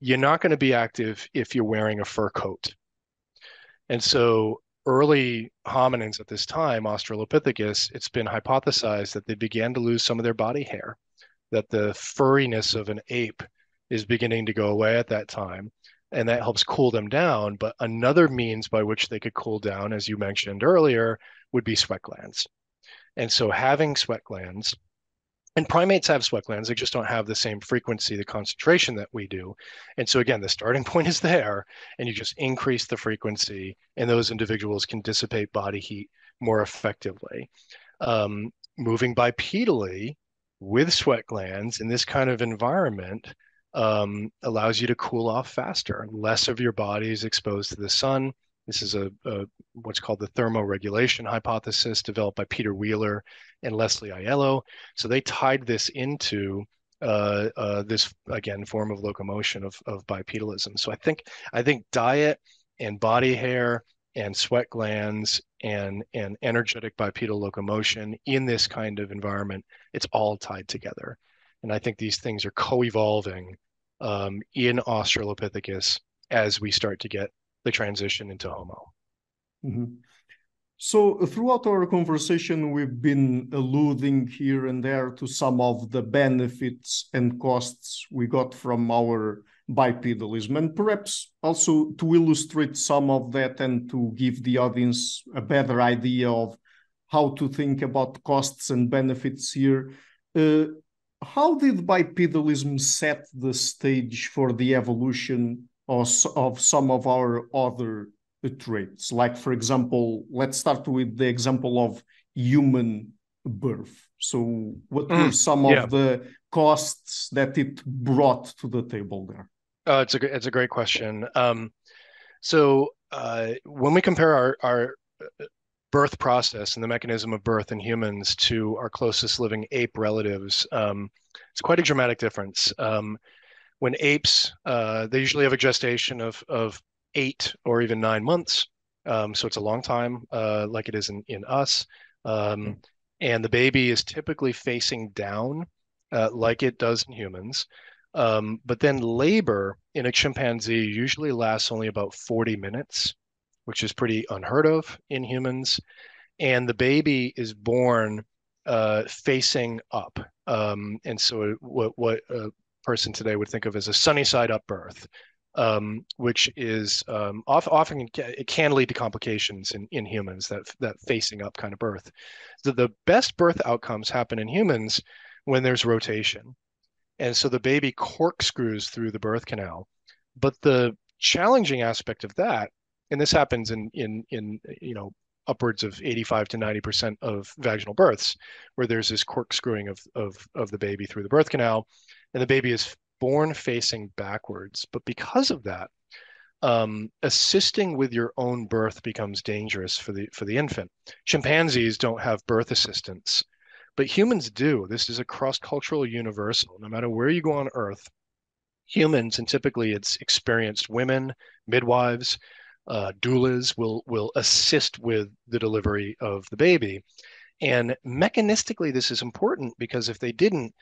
you're not going to be active if you're wearing a fur coat. And so early hominins at this time, Australopithecus, it's been hypothesized that they began to lose some of their body hair, that the furriness of an ape is beginning to go away at that time and that helps cool them down. But another means by which they could cool down, as you mentioned earlier, would be sweat glands. And so having sweat glands, and primates have sweat glands, they just don't have the same frequency, the concentration that we do. And so again, the starting [laughs] point is there, and you just increase the frequency, and those individuals can dissipate body heat more effectively. Um, moving bipedally with sweat glands in this kind of environment um, allows you to cool off faster. Less of your body is exposed to the sun. This is a, a, what's called the thermoregulation hypothesis developed by Peter Wheeler and Leslie Aiello. So they tied this into uh, uh, this again form of locomotion of, of bipedalism. So I think I think diet and body hair and sweat glands and and energetic bipedal locomotion in this kind of environment, it's all tied together. And I think these things are co-evolving um, in Australopithecus as we start to get the transition into Homo. Mm-hmm. So, throughout our conversation, we've been alluding here and there to some of the benefits and costs we got from our bipedalism, and perhaps also to illustrate some of that and to give the audience a better idea of how to think about costs and benefits here. Uh, how did bipedalism set the stage for the evolution of, of some of our other traits? Like, for example, let's start with the example of human birth. So, what mm, were some yeah. of the costs that it brought to the table there? Uh, it's a it's a great question. Um, so, uh, when we compare our our birth process and the mechanism of birth in humans to our closest living ape relatives, um, it's quite a dramatic difference. Um, when apes, uh, they usually have a gestation of, of eight or even nine months. Um, so it's a long time, uh, like it is in, in us. Um, and the baby is typically facing down, uh, like it does in humans. Um, but then labor in a chimpanzee usually lasts only about 40 minutes, which is pretty unheard of in humans. And the baby is born uh, facing up. Um, and so what, what a person today would think of as a sunny side up birth um, which is um, often it can lead to complications in, in humans that that facing up kind of birth. So the best birth outcomes happen in humans when there's rotation, and so the baby corkscrews through the birth canal. But the challenging aspect of that, and this happens in in in you know upwards of 85 to 90 percent of vaginal births, where there's this corkscrewing of of of the baby through the birth canal, and the baby is born facing backwards. But because of that, um, assisting with your own birth becomes dangerous for the for the infant. Chimpanzees don't have birth assistants, but humans do. This is a cross-cultural universal. No matter where you go on Earth, humans and typically it's experienced women, midwives, uh, doulas will will assist with the delivery of the baby. And mechanistically, this is important because if they didn't,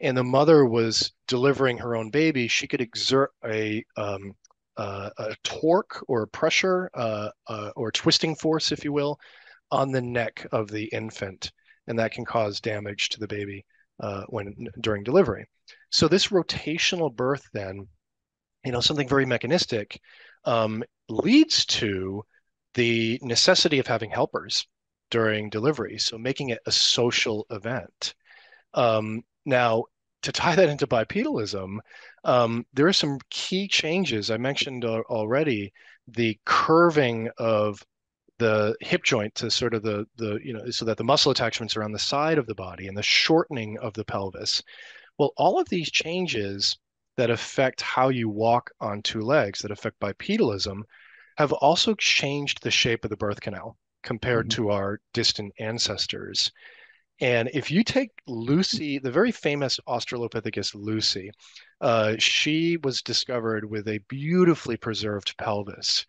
and the mother was delivering her own baby, she could exert a um, uh, a torque or pressure uh, uh, or twisting force, if you will, on the neck of the infant, and that can cause damage to the baby uh, when during delivery. So this rotational birth, then, you know, something very mechanistic, um, leads to the necessity of having helpers during delivery. So making it a social event. Um, now, to tie that into bipedalism, um, there are some key changes. I mentioned already the curving of the hip joint to sort of the the you know so that the muscle attachments are on the side of the body and the shortening of the pelvis. Well, all of these changes that affect how you walk on two legs, that affect bipedalism, have also changed the shape of the birth canal compared mm-hmm. to our distant ancestors. And if you take Lucy, the very famous Australopithecus Lucy, uh, she was discovered with a beautifully preserved pelvis.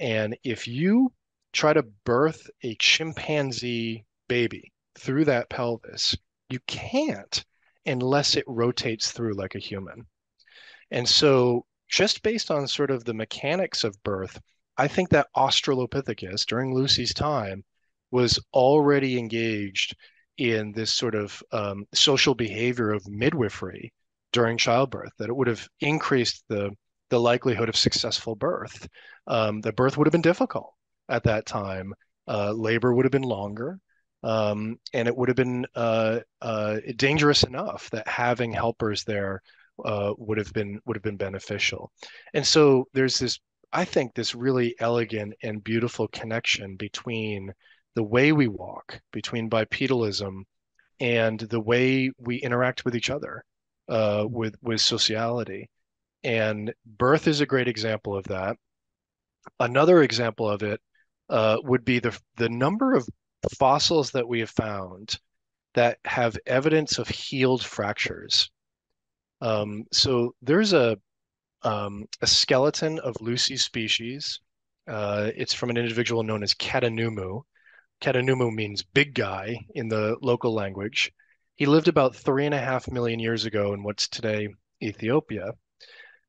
And if you try to birth a chimpanzee baby through that pelvis, you can't unless it rotates through like a human. And so, just based on sort of the mechanics of birth, I think that Australopithecus during Lucy's time was already engaged in this sort of um, social behavior of midwifery during childbirth, that it would have increased the the likelihood of successful birth. Um, the birth would have been difficult at that time. Uh, labor would have been longer, um, and it would have been uh, uh, dangerous enough that having helpers there uh, would have been would have been beneficial. And so there's this, I think, this really elegant and beautiful connection between the way we walk between bipedalism and the way we interact with each other uh, with with sociality. And birth is a great example of that. Another example of it uh, would be the the number of fossils that we have found that have evidence of healed fractures um, so there's a um, a skeleton of Lucy's species. Uh, it's from an individual known as Kadanuumuu, Kadanuumuu means big guy in the local language. He lived about three and a half million years ago in what's today Ethiopia.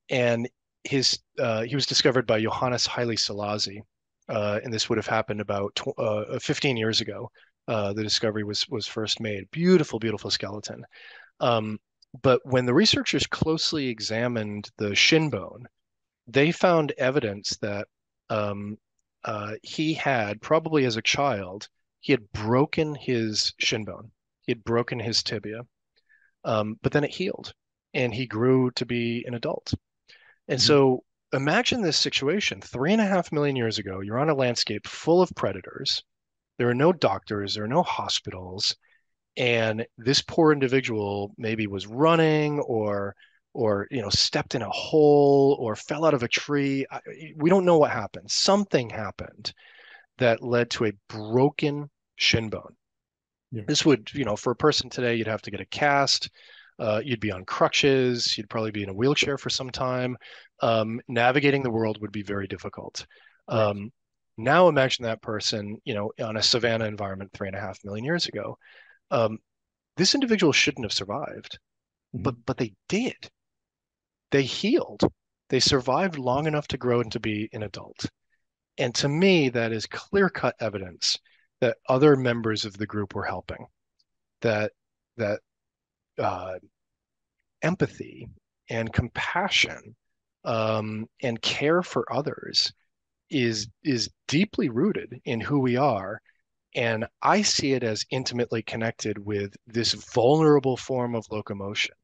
And his uh, he was discovered by Yohannes Haile Selassie. Uh, and this would have happened about uh, 15 years ago. Uh, the discovery was was first made. Beautiful, beautiful skeleton. Um, but when the researchers closely examined the shin bone, they found evidence that um, uh, he had probably as a child he had broken his shin bone. He had broken his tibia um, but then it healed and he grew to be an adult. And mm-hmm. so imagine this situation. Three and a half million years ago you're on a landscape full of predators. There are no doctors there are no hospitals and this poor individual maybe was running or or you know stepped in a hole or fell out of a tree. We don't know what happened. Something happened that led to a broken shin bone. Yeah. this would you know for a person today you'd have to get a cast. Uh, you'd be on crutches. You'd probably be in a wheelchair for some time. Um, navigating the world would be very difficult. Right. um, Now imagine that person, you know, on a savanna environment three and a half million years ago. Um, this individual shouldn't have survived, mm-hmm. but but they did. They healed. They survived long enough to grow and to be an adult. And to me, that is clear-cut evidence that other members of the group were helping. That that uh, empathy and compassion um, and care for others is is deeply rooted in who we are and i see it as intimately connected with this vulnerable form of locomotion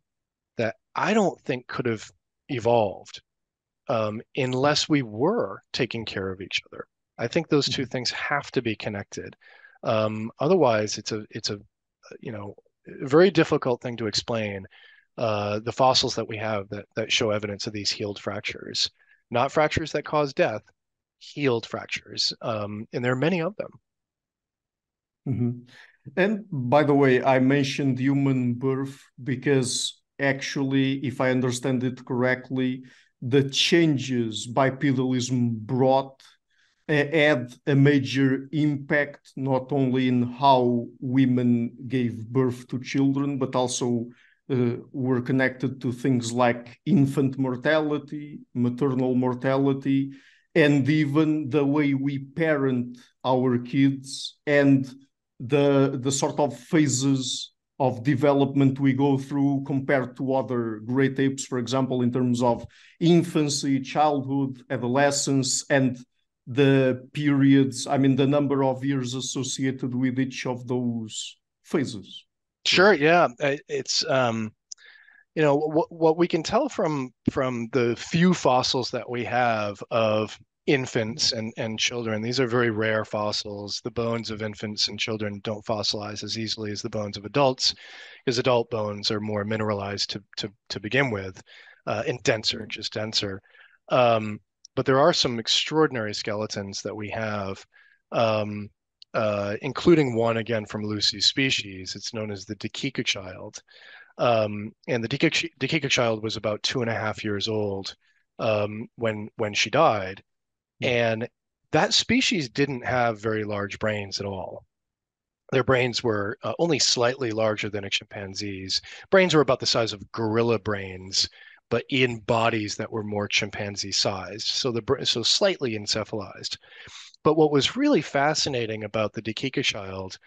that i don't think could have evolved um, unless we were taking care of each other i think those two mm-hmm. things have to be connected um, otherwise it's a it's a you know very difficult thing to explain uh, the fossils that we have that that show evidence of these healed fractures not fractures that cause death healed fractures, um, and there are many of them. Mm-hmm. And by the way, I mentioned human birth because actually, if I understand it correctly, the changes bipedalism brought had a major impact not only in how women gave birth to children, but also uh, were connected to things like infant mortality, maternal mortality, and even the way we parent our kids and the the sort of phases of development we go through compared to other great apes for example in terms of infancy childhood adolescence and the periods i mean the number of years associated with each of those phases. Sure yeah. It's um you know what what we can tell from from the few fossils that we have of infants and, and children. These are very rare fossils. The bones of infants and children don't fossilize as easily as the bones of adults, because adult bones are more mineralized to, to, to begin with uh, and denser, just denser. Um, but there are some extraordinary skeletons that we have, um, uh, including one again from Lucy's species. It's known as the Dikika child. Um, and the Dikika, Dikika child was about two and a half years old um, when when she died and that species didn't have very large brains at all. Their brains were uh, only slightly larger than a chimpanzee's. Brains were about the size of gorilla brains, but in bodies that were more chimpanzee sized. So the so slightly encephalized. But what was really fascinating about the Dikika child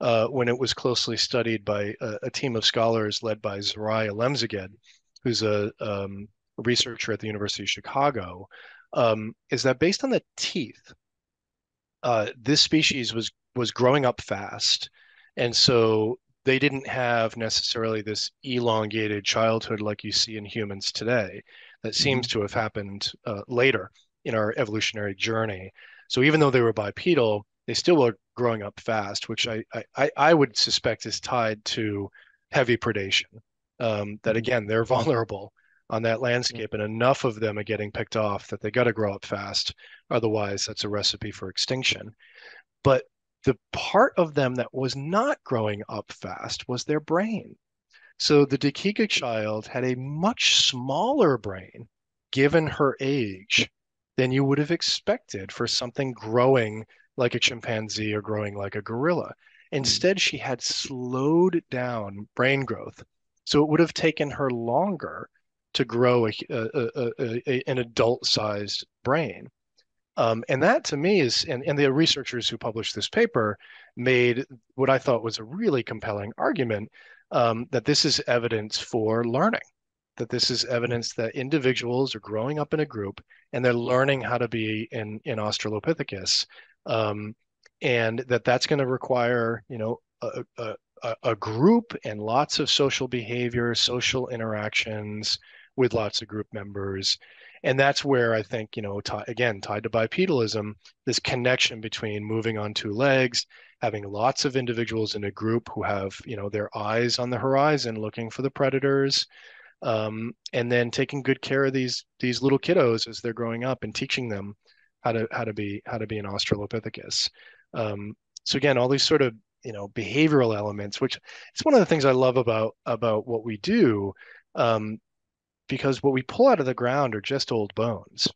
uh, when it was closely studied by a, a, team of scholars led by Zeresenay Alemseged, who's a um, researcher at the University of Chicago, um, is that based on the teeth, uh, this species was was growing up fast, and so they didn't have necessarily this elongated childhood like you see in humans today. That seems mm-hmm. to have happened uh, later in our evolutionary journey. So even though they were bipedal, they still were growing up fast, which I I, I would suspect is tied to heavy predation. Um, that mm-hmm. again, they're [laughs] vulnerable on that landscape, and enough of them are getting picked off that they got to grow up fast. Otherwise, that's a recipe for extinction. But the part of them that was not growing up fast was their brain. So the Dikika child had a much smaller brain given her age than you would have expected for something growing like a chimpanzee or growing like a gorilla. Hmm. Instead, she had slowed down brain growth. So it would have taken her longer to grow a, a, a, an adult sized brain. Um, and that to me is, and, and the researchers who published this paper made what I thought was a really compelling argument um, that this is evidence for learning, that this is evidence that individuals are growing up in a group and they're learning how to be in, in Australopithecus. Um, and that that's going to require, you know, a, a, a group and lots of social behavior, social interactions, with lots of group members. And that's where I think, you know, t- again, tied to bipedalism, this connection between moving on two legs, having lots of individuals in a group who have, you know, their eyes on the horizon looking for the predators, um, and then taking good care of these these little kiddos as they're growing up and teaching them how to how to be how to be an Australopithecus. Um, so again, all these sort of you know behavioral elements, which it's one of the things I love about about what we do. Um, because what we pull out of the ground are just old bones.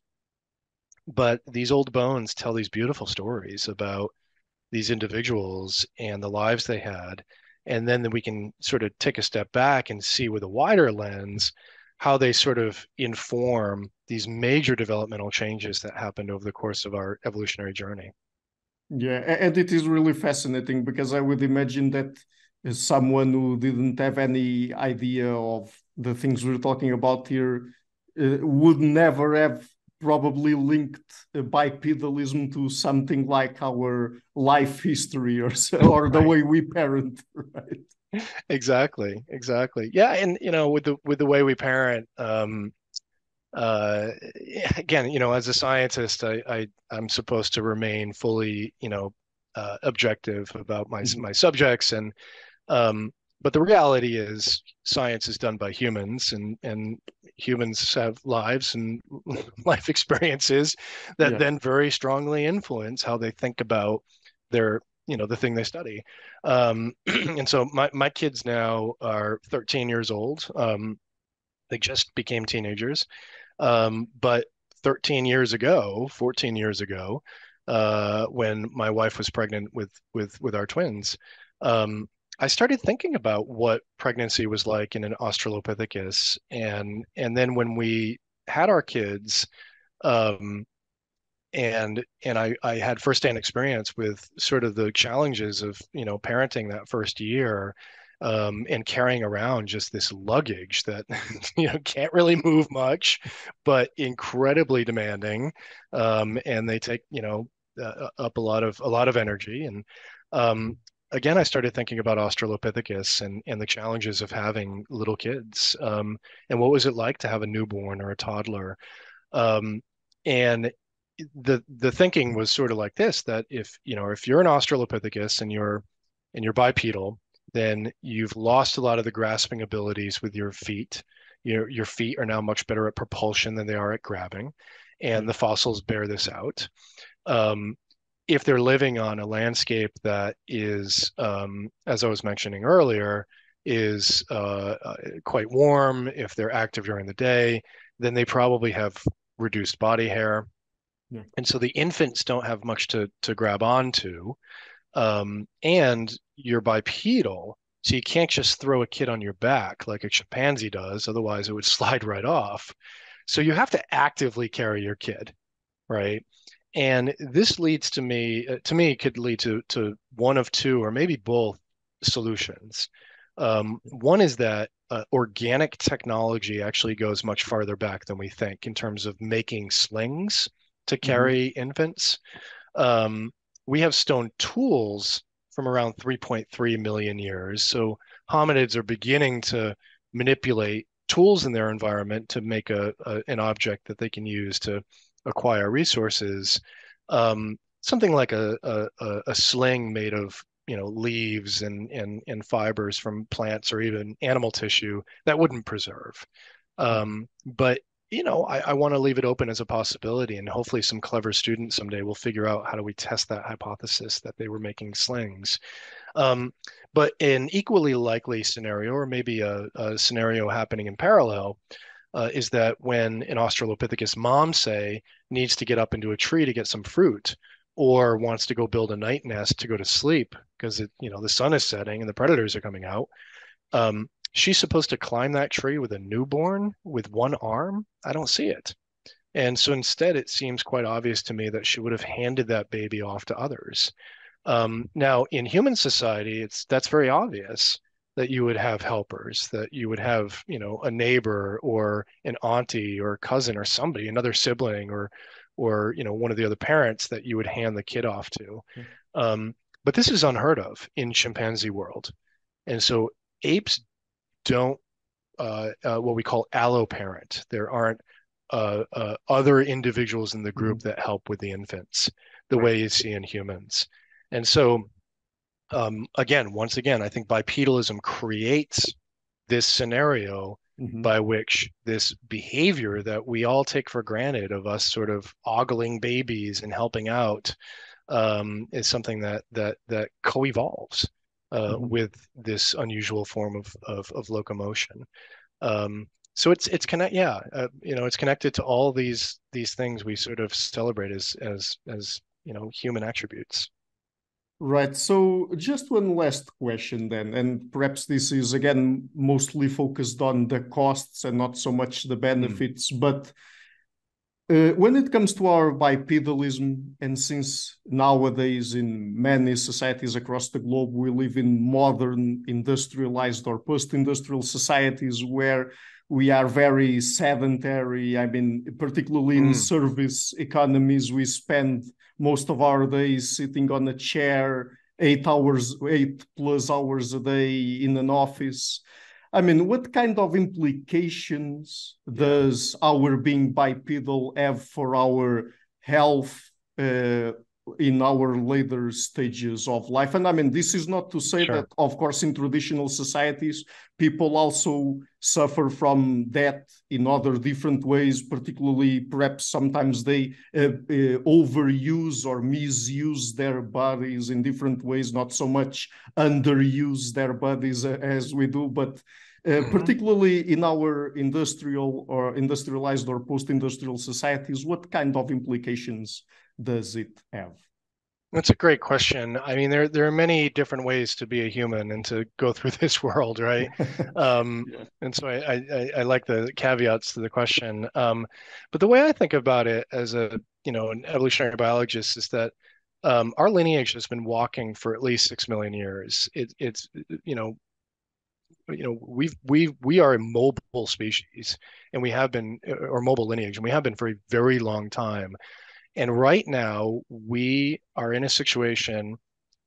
but these old bones tell these beautiful stories about these individuals and the lives they had. And then we can sort of take a step back and see with a wider lens how they sort of inform these major developmental changes that happened over the course of our evolutionary journey. Yeah, and it is really fascinating because I would imagine that uh, someone who didn't have any idea of the things we're talking about here uh, would never have probably linked uh, bipedalism to something like our life history or so, [laughs] or the way we parent, [laughs] right? exactly exactly yeah and you know with the with the way we parent um uh [laughs] again you know as a scientist i, I i'm supposed to remain fully you know uh, objective about my mm-hmm. my subjects and um but the reality is science is done by humans and and humans have lives and [laughs] life experiences that yeah. then very strongly influence how they think about their you know the thing they study. Um, [clears throat] and so my, my kids now are 13 years old. Um, they just became teenagers. Um, but 13 years ago 14 years ago uh, when my wife was pregnant with with with our twins um, I started thinking about what pregnancy was like in an Australopithecus, and and then when we had our kids, um, and and I, I had firsthand experience with sort of the challenges of you know parenting that first year um, and carrying around just this luggage that [laughs] you know can't really move much but incredibly demanding um, and they take you know uh, up a lot of a lot of energy and um, again i started thinking about australopithecus and and the challenges of having little kids um, and what was it like to have a newborn or a toddler? Um, and the the thinking was sort of like this that if you know if you're an australopithecus and you're and you're bipedal then you've lost a lot of the grasping abilities with your feet. Your your feet are now much better at propulsion than they are at grabbing and the fossils bear this out. Um, if they're living on a landscape that is um, as i was mentioning earlier is uh, uh, quite warm if they're active during the day then they probably have reduced body hair yeah. And so the infants don't have much to to grab onto. Um, and you're bipedal, so you can't just throw a kid on your back like a chimpanzee does, otherwise it would [laughs] slide right off. So you have to actively carry your kid, right? And this leads to me, uh, to me, could lead to to one of two or maybe both solutions. Um, one is that uh, organic technology actually goes much farther back than we think in terms of making slings to mm-hmm. carry mm-hmm. infants. Um, we have stone tools from around 3.3 million years. So hominids are beginning to manipulate tools in their environment to make a, a an object that they can use to acquire resources. Um, something like a, a, a sling made of you know leaves and, and and fibers from plants or even animal tissue that wouldn't preserve. Um, but you know, I, I want to leave it open as a possibility, and hopefully, some clever student someday will figure out how do we test that hypothesis that they were making slings. Um, but an equally likely scenario, or maybe a, a scenario happening in parallel, uh, is that when an Australopithecus mom, say, needs to get up into a tree to get some fruit, or wants to go build a night nest to go to sleep because you know, the sun is setting and the predators are coming out. Um, she's supposed to climb that tree with a newborn with one arm. I don't see it. And so instead, it seems quite obvious to me that she would have handed that baby off to others. Um, now, in human society, it's that's very obvious that you would have helpers, that you would have, you know, a neighbor or an auntie or cousin or somebody, another sibling or, or you know, one of the other parents that you would hand the kid off to. Mm-hmm. Um, but this is unheard of in chimpanzee world, and so apes don't uh, uh, what we call alloparent. There aren't uh, uh other individuals in the group mm-hmm. that help with the infants the way you see in humans. And so, um, again, once again, I think bipedalism creates this scenario mm-hmm. by which this behavior that we all take for granted of us sort of ogling babies and helping out um, is something that that that co-evolves uh, mm-hmm. with this unusual form of, of, of locomotion. Um, so it's it's connect yeah uh, you know it's connected to all these these things we sort of celebrate as as as you know human attributes right so just one last question then and perhaps this is again mostly focused on the costs and not so much the benefits mm. but uh, when it comes to our bipedalism, and since nowadays in many societies across the globe we live in modern industrialized or post-industrial societies where we are very sedentary. I mean, particularly in mm. service economies, we spend most of our days sitting on a chair, eight hours, eight plus hours a day in an office. I mean, what kind of implications does our being bipedal have for our health, uh, in our later stages of life. And I mean, this is not to say sure. that, of course, in traditional societies, people also suffer from that in other different ways, particularly perhaps sometimes they uh, uh, overuse or misuse their bodies in different ways, not so much underuse their bodies uh, as we do, but uh, mm-hmm. particularly in our industrial or industrialized or post-industrial societies, what kind of implications does it have? That's a great question. I mean, there there are many different ways to be a human and to go through [laughs] this world, right? [laughs] um, yeah. And so I, I, I like the caveats to the question. Um, but the way I think about it as a you know an evolutionary biologist is that um, our lineage has been walking for at least six million years. It, it's you know you know we've we we are a mobile species and we have been or mobile lineage and we have been for a very long time and right now, we are in a situation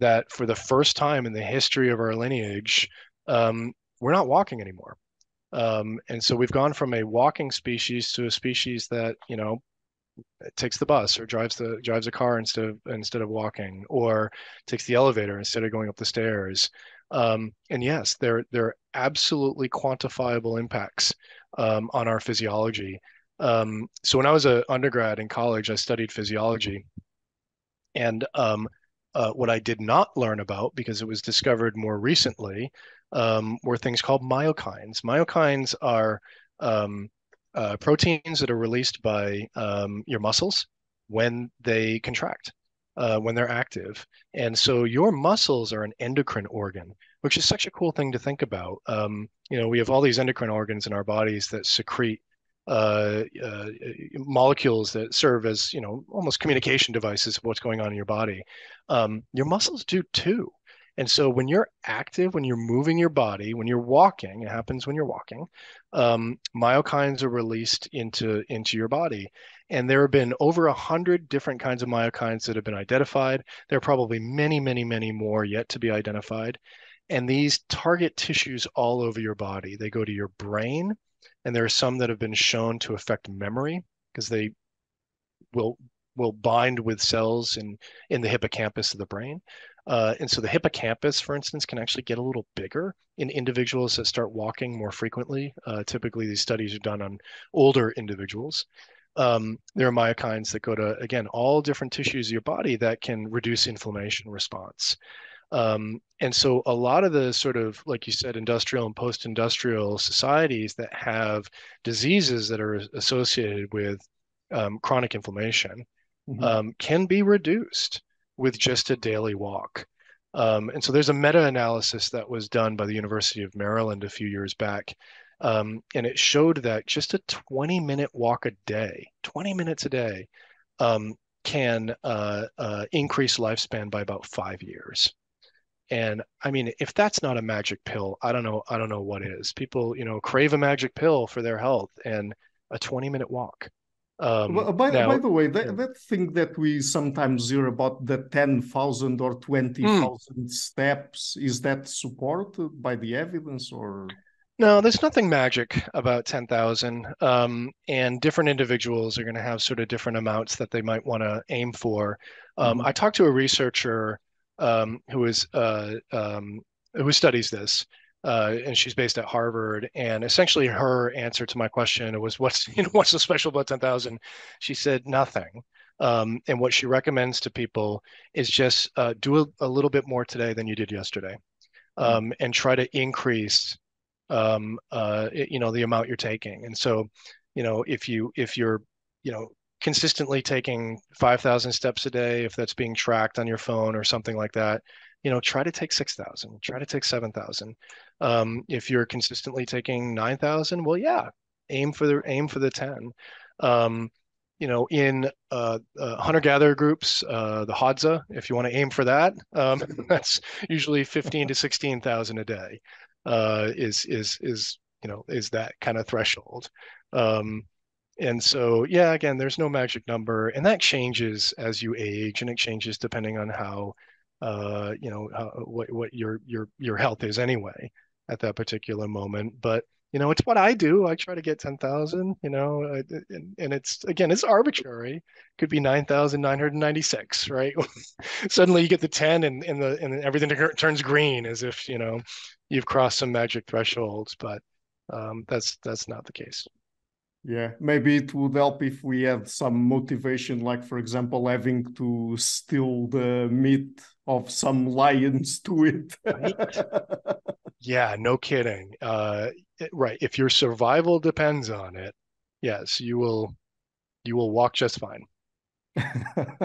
that for the first time in the history of our lineage, um, we're not walking anymore. Um, and so we've gone from a walking species to a species that, you know, takes the bus or drives the drives a car instead of instead of walking or takes the elevator instead of going up the stairs. Um, and yes, there there are absolutely quantifiable impacts um, on our physiology. Um, so when I was an undergrad in college, I studied physiology, and um, uh, what I did not learn about because it was discovered more recently um, were things called myokines. Myokines are um, uh, proteins that are released by um, your muscles when they contract. Uh, when they're active. And so your muscles are an endocrine organ, which is such a cool thing to think about. Um, you know, we have all these endocrine organs in our bodies that secrete uh, uh, molecules that serve as you know almost communication devices of what's going on in your body. Um, your muscles do too. And so when you're active when you're moving your body when you're walking it happens when you're walking um, myokines are released into into your body. And there have been over a hundred different kinds of myokines that have been identified. There are probably many many many more yet to be identified. And these target tissues all over your body. They go to your brain and there are some that have been shown to affect memory because they will will bind with cells in in the hippocampus of the brain. Uh, and so the hippocampus, for instance, can actually get a little bigger in individuals that start walking more frequently. Uh, typically, these studies are done on older individuals. Um, there are myokines that go to, again, all different tissues of your body that can reduce inflammation response. Um, and so a lot of the sort of, like you said, industrial and post-industrial societies that have diseases that are associated with um, chronic inflammation mm-hmm. um, can be reduced with just a daily walk. Um, and so there's a meta-analysis that was done by the University of Maryland a few years back. Um, and it showed that just a 20 minute walk a day, 20 minutes a day, um, can uh, uh, increase lifespan by about five years and i mean if that's not a magic pill i don't know i don't know what is people you know crave a magic pill for their health and a 20 minute walk um, well, by, now, by the way that, that thing that we sometimes hear about the 10,000 or 20,000 mm. steps is that supported by the evidence or no, there's nothing magic about 10,000. Um, and different individuals are going to have sort of different amounts that they might want to aim for. Um, mm-hmm. I talked to a researcher um, who is uh, um, who studies this, uh, and she's based at Harvard. And essentially, her answer to my question was, "What's [laughs] you know what's so special about ten thousand? She said nothing. Um, and what she recommends to people is just uh, do a, a, little bit more today than you did yesterday, mm-hmm. um, and try to increase um, uh, you know, the amount you're taking. And so, you know, if you if you're, you know, consistently taking 5,000 steps a day, if that's being tracked on your phone or something like that, you know, try to take 6,000, try to take 7,000. Um, if you're consistently taking 9,000, well, yeah, aim for the aim for the 10. Um, you know, in uh, uh, hunter-gatherer groups, uh, the Hadza, if you want to aim for that, um, [laughs] that's usually 15 to 16,000 a day. Uh, is is is you know is that kind of threshold. Um, and so yeah, again, there's no magic number, and that changes as you age, and it changes depending on how uh, you know what what your your your health is anyway at that particular moment. But you know, it's what I do. I try to get 10,000, you know, and, and it's, again, it's arbitrary. Could be 9,996, right? [laughs] Suddenly you get the 10 and, and the, and everything turns green as if, you know, you've crossed some magic thresholds, but um, that's, that's not the case. Yeah, maybe it would help if we had some motivation, like, for example, having to steal the meat of some lions to it. right? [laughs] Yeah, no kidding. Uh, right. If your survival depends on it, yes, you will you will walk just fine.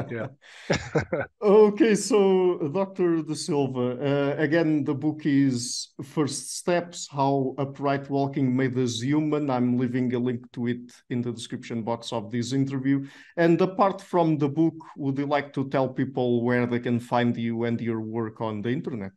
Yeah. [laughs] okay, so Dr. DeSilva, uh, again, the book is First Steps How Upright Walking Made Us Human. I'm leaving a link to it in the description box of this interview. And apart from the book, would you like to tell people where they can find you and your work on the internet?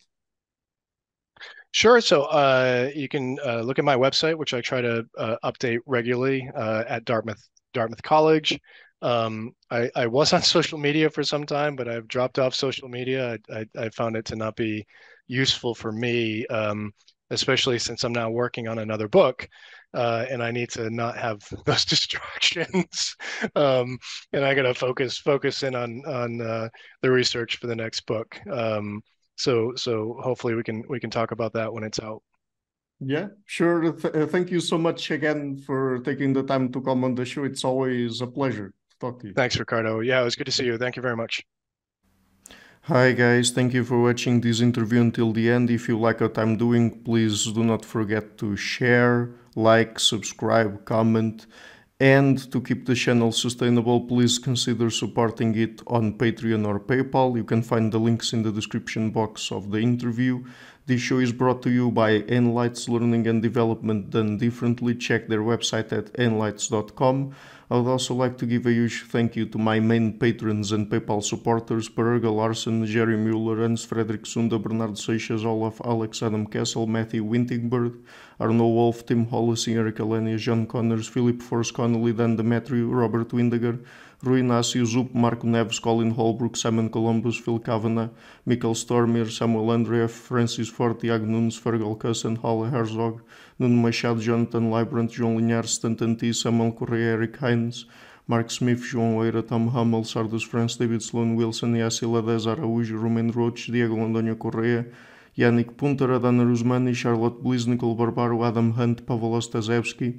Sure. So uh, you can uh, look at my website, which I try to uh, update regularly uh, at Dartmouth Dartmouth College. Um, I, I, was on [laughs] social media for some time, but I've dropped off social media. I, I, I found it to not be useful for me, um, especially since I'm now working on another book. Uh, and I need to not have [laughs] those [laughs] distractions. um, and I got to focus focus in on on uh, the research for the next book. Um, so so hopefully we can we can talk about that when it's out yeah sure Th thank you so much again for taking the time to come on the show it's always a pleasure talk to you thanks ricardo yeah it was good to see you thank you very much Hi guys, thank you for watching this interview until the end. If you like what I'm doing, please do not forget to share, like, subscribe, comment, and to keep the channel sustainable, please consider supporting it on Patreon or PayPal. You can find the links in the description box of the interview. This show is brought to you by Enlites Learning and Development Done Differently. Check their website at enlites.com. I would also like to give a huge thank you to my main patrons and PayPal supporters, Perga Larson, Jerry Mueller, Hans Fredrik Sunde, Bernardo Seixas, Olaf, Alex Adam Kessel, Matthew Whitingbird, Arno Wolf, Tim Hollis, Eric Alenia, John Connors, Philip Forrest Connelly, Dan Demetriou, Robert Windiger, Rui Inácio, Zup, Marco Neves, Colin Holbrook, Simon Columbus, Phil Kavanagh, Michael Stormir, Samuel Andreev, Francis Ford, Tiago Nunes, Fergal Cusson, Hala Herzog, Nuno Machado, Jonathan Librant, João Linhares, Stanton T, Samuel Correia, Eric Hines, Mark Smith, João Eira, Tom Hummel, Sardus France, David Sloan Wilson, Yassi Ladez Araújo, Romain Roach, Diego Londonio Correia, Yannick Punter, Adana Rusmani, Charlotte Bliss, Nicole Barbaro, Adam Hunt, Pavel Ostaszewski,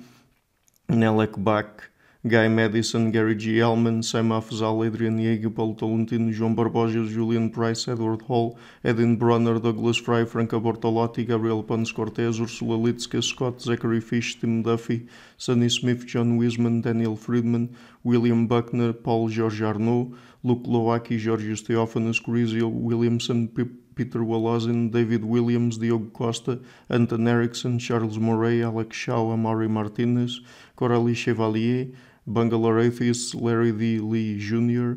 Nelek Bach, Guy Madison, Gary G. Elman, Sam Afzal, Adrian Jaeggi, Paulo Tolentino, João Barbosa, Julian Price, Edward Hall, Edin Bronner, Douglas Fry, Franca Bortolotti, Gabriel Pons Cortez, Ursula Litzcke, Scott, Zachary Fish, Tim Duffy, Sonny Smith, John Wiseman, Daniel Friedman, William Buckner, Paul George Arnaud, Luke Lowacki, Georgios Theophanous, Corizio Williamson, Peter Woloszyn, David Williams, Diogo Costa, Anton Erickson, Charles Moray, Alex Shaw, Amari Martinez, Coralie Chevallier, Bangalore Atheists, Larry D. Lee Jr.,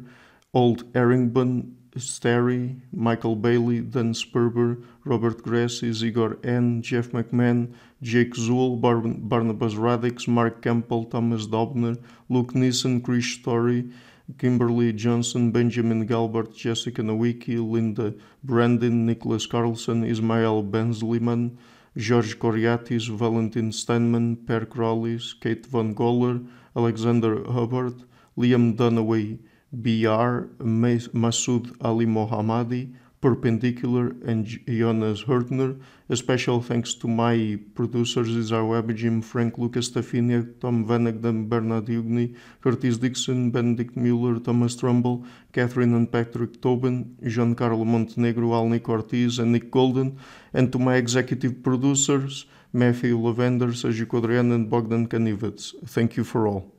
Old Errington, Sterry, Michael Bailey, Dan Sperber, Robert Gressis, Zigor N., Jeff McMahan, Jake Zool, Bar Barnabas Radics, Mark Campbell, Thomas Dobner, Luke Neeson, Chris Story, Kimberly Johnson, Benjamin Gelbart, Jessica Nowicki, Linda Brandon, Nicholas Carlson, Ismaël Benslimane, George Choriatis, Valentin Steinman, Per Kraulis, Kate Von Goeler, Alexander Hubbard, Liam Dunaway, BR, Masoud Ali Mohammadi, Perpendicular, and Jonas Hertner. A special thanks to my producers Yzar Wehbe, Jim Frank, Łukasz Stafiniak, Tom Vanegdom, Bernard Hugueney, Curtis Dixon, Benedict Mueller, Thomas Trumbull, Catherine and Patrick Tobin, Giancarlo Montenegro, Alnick Ortiz, and Nick Golden, and to my executive producers, Matthew Lavender, Sergiu Codreanu, and Bogdan Kanivets. Thank you for all.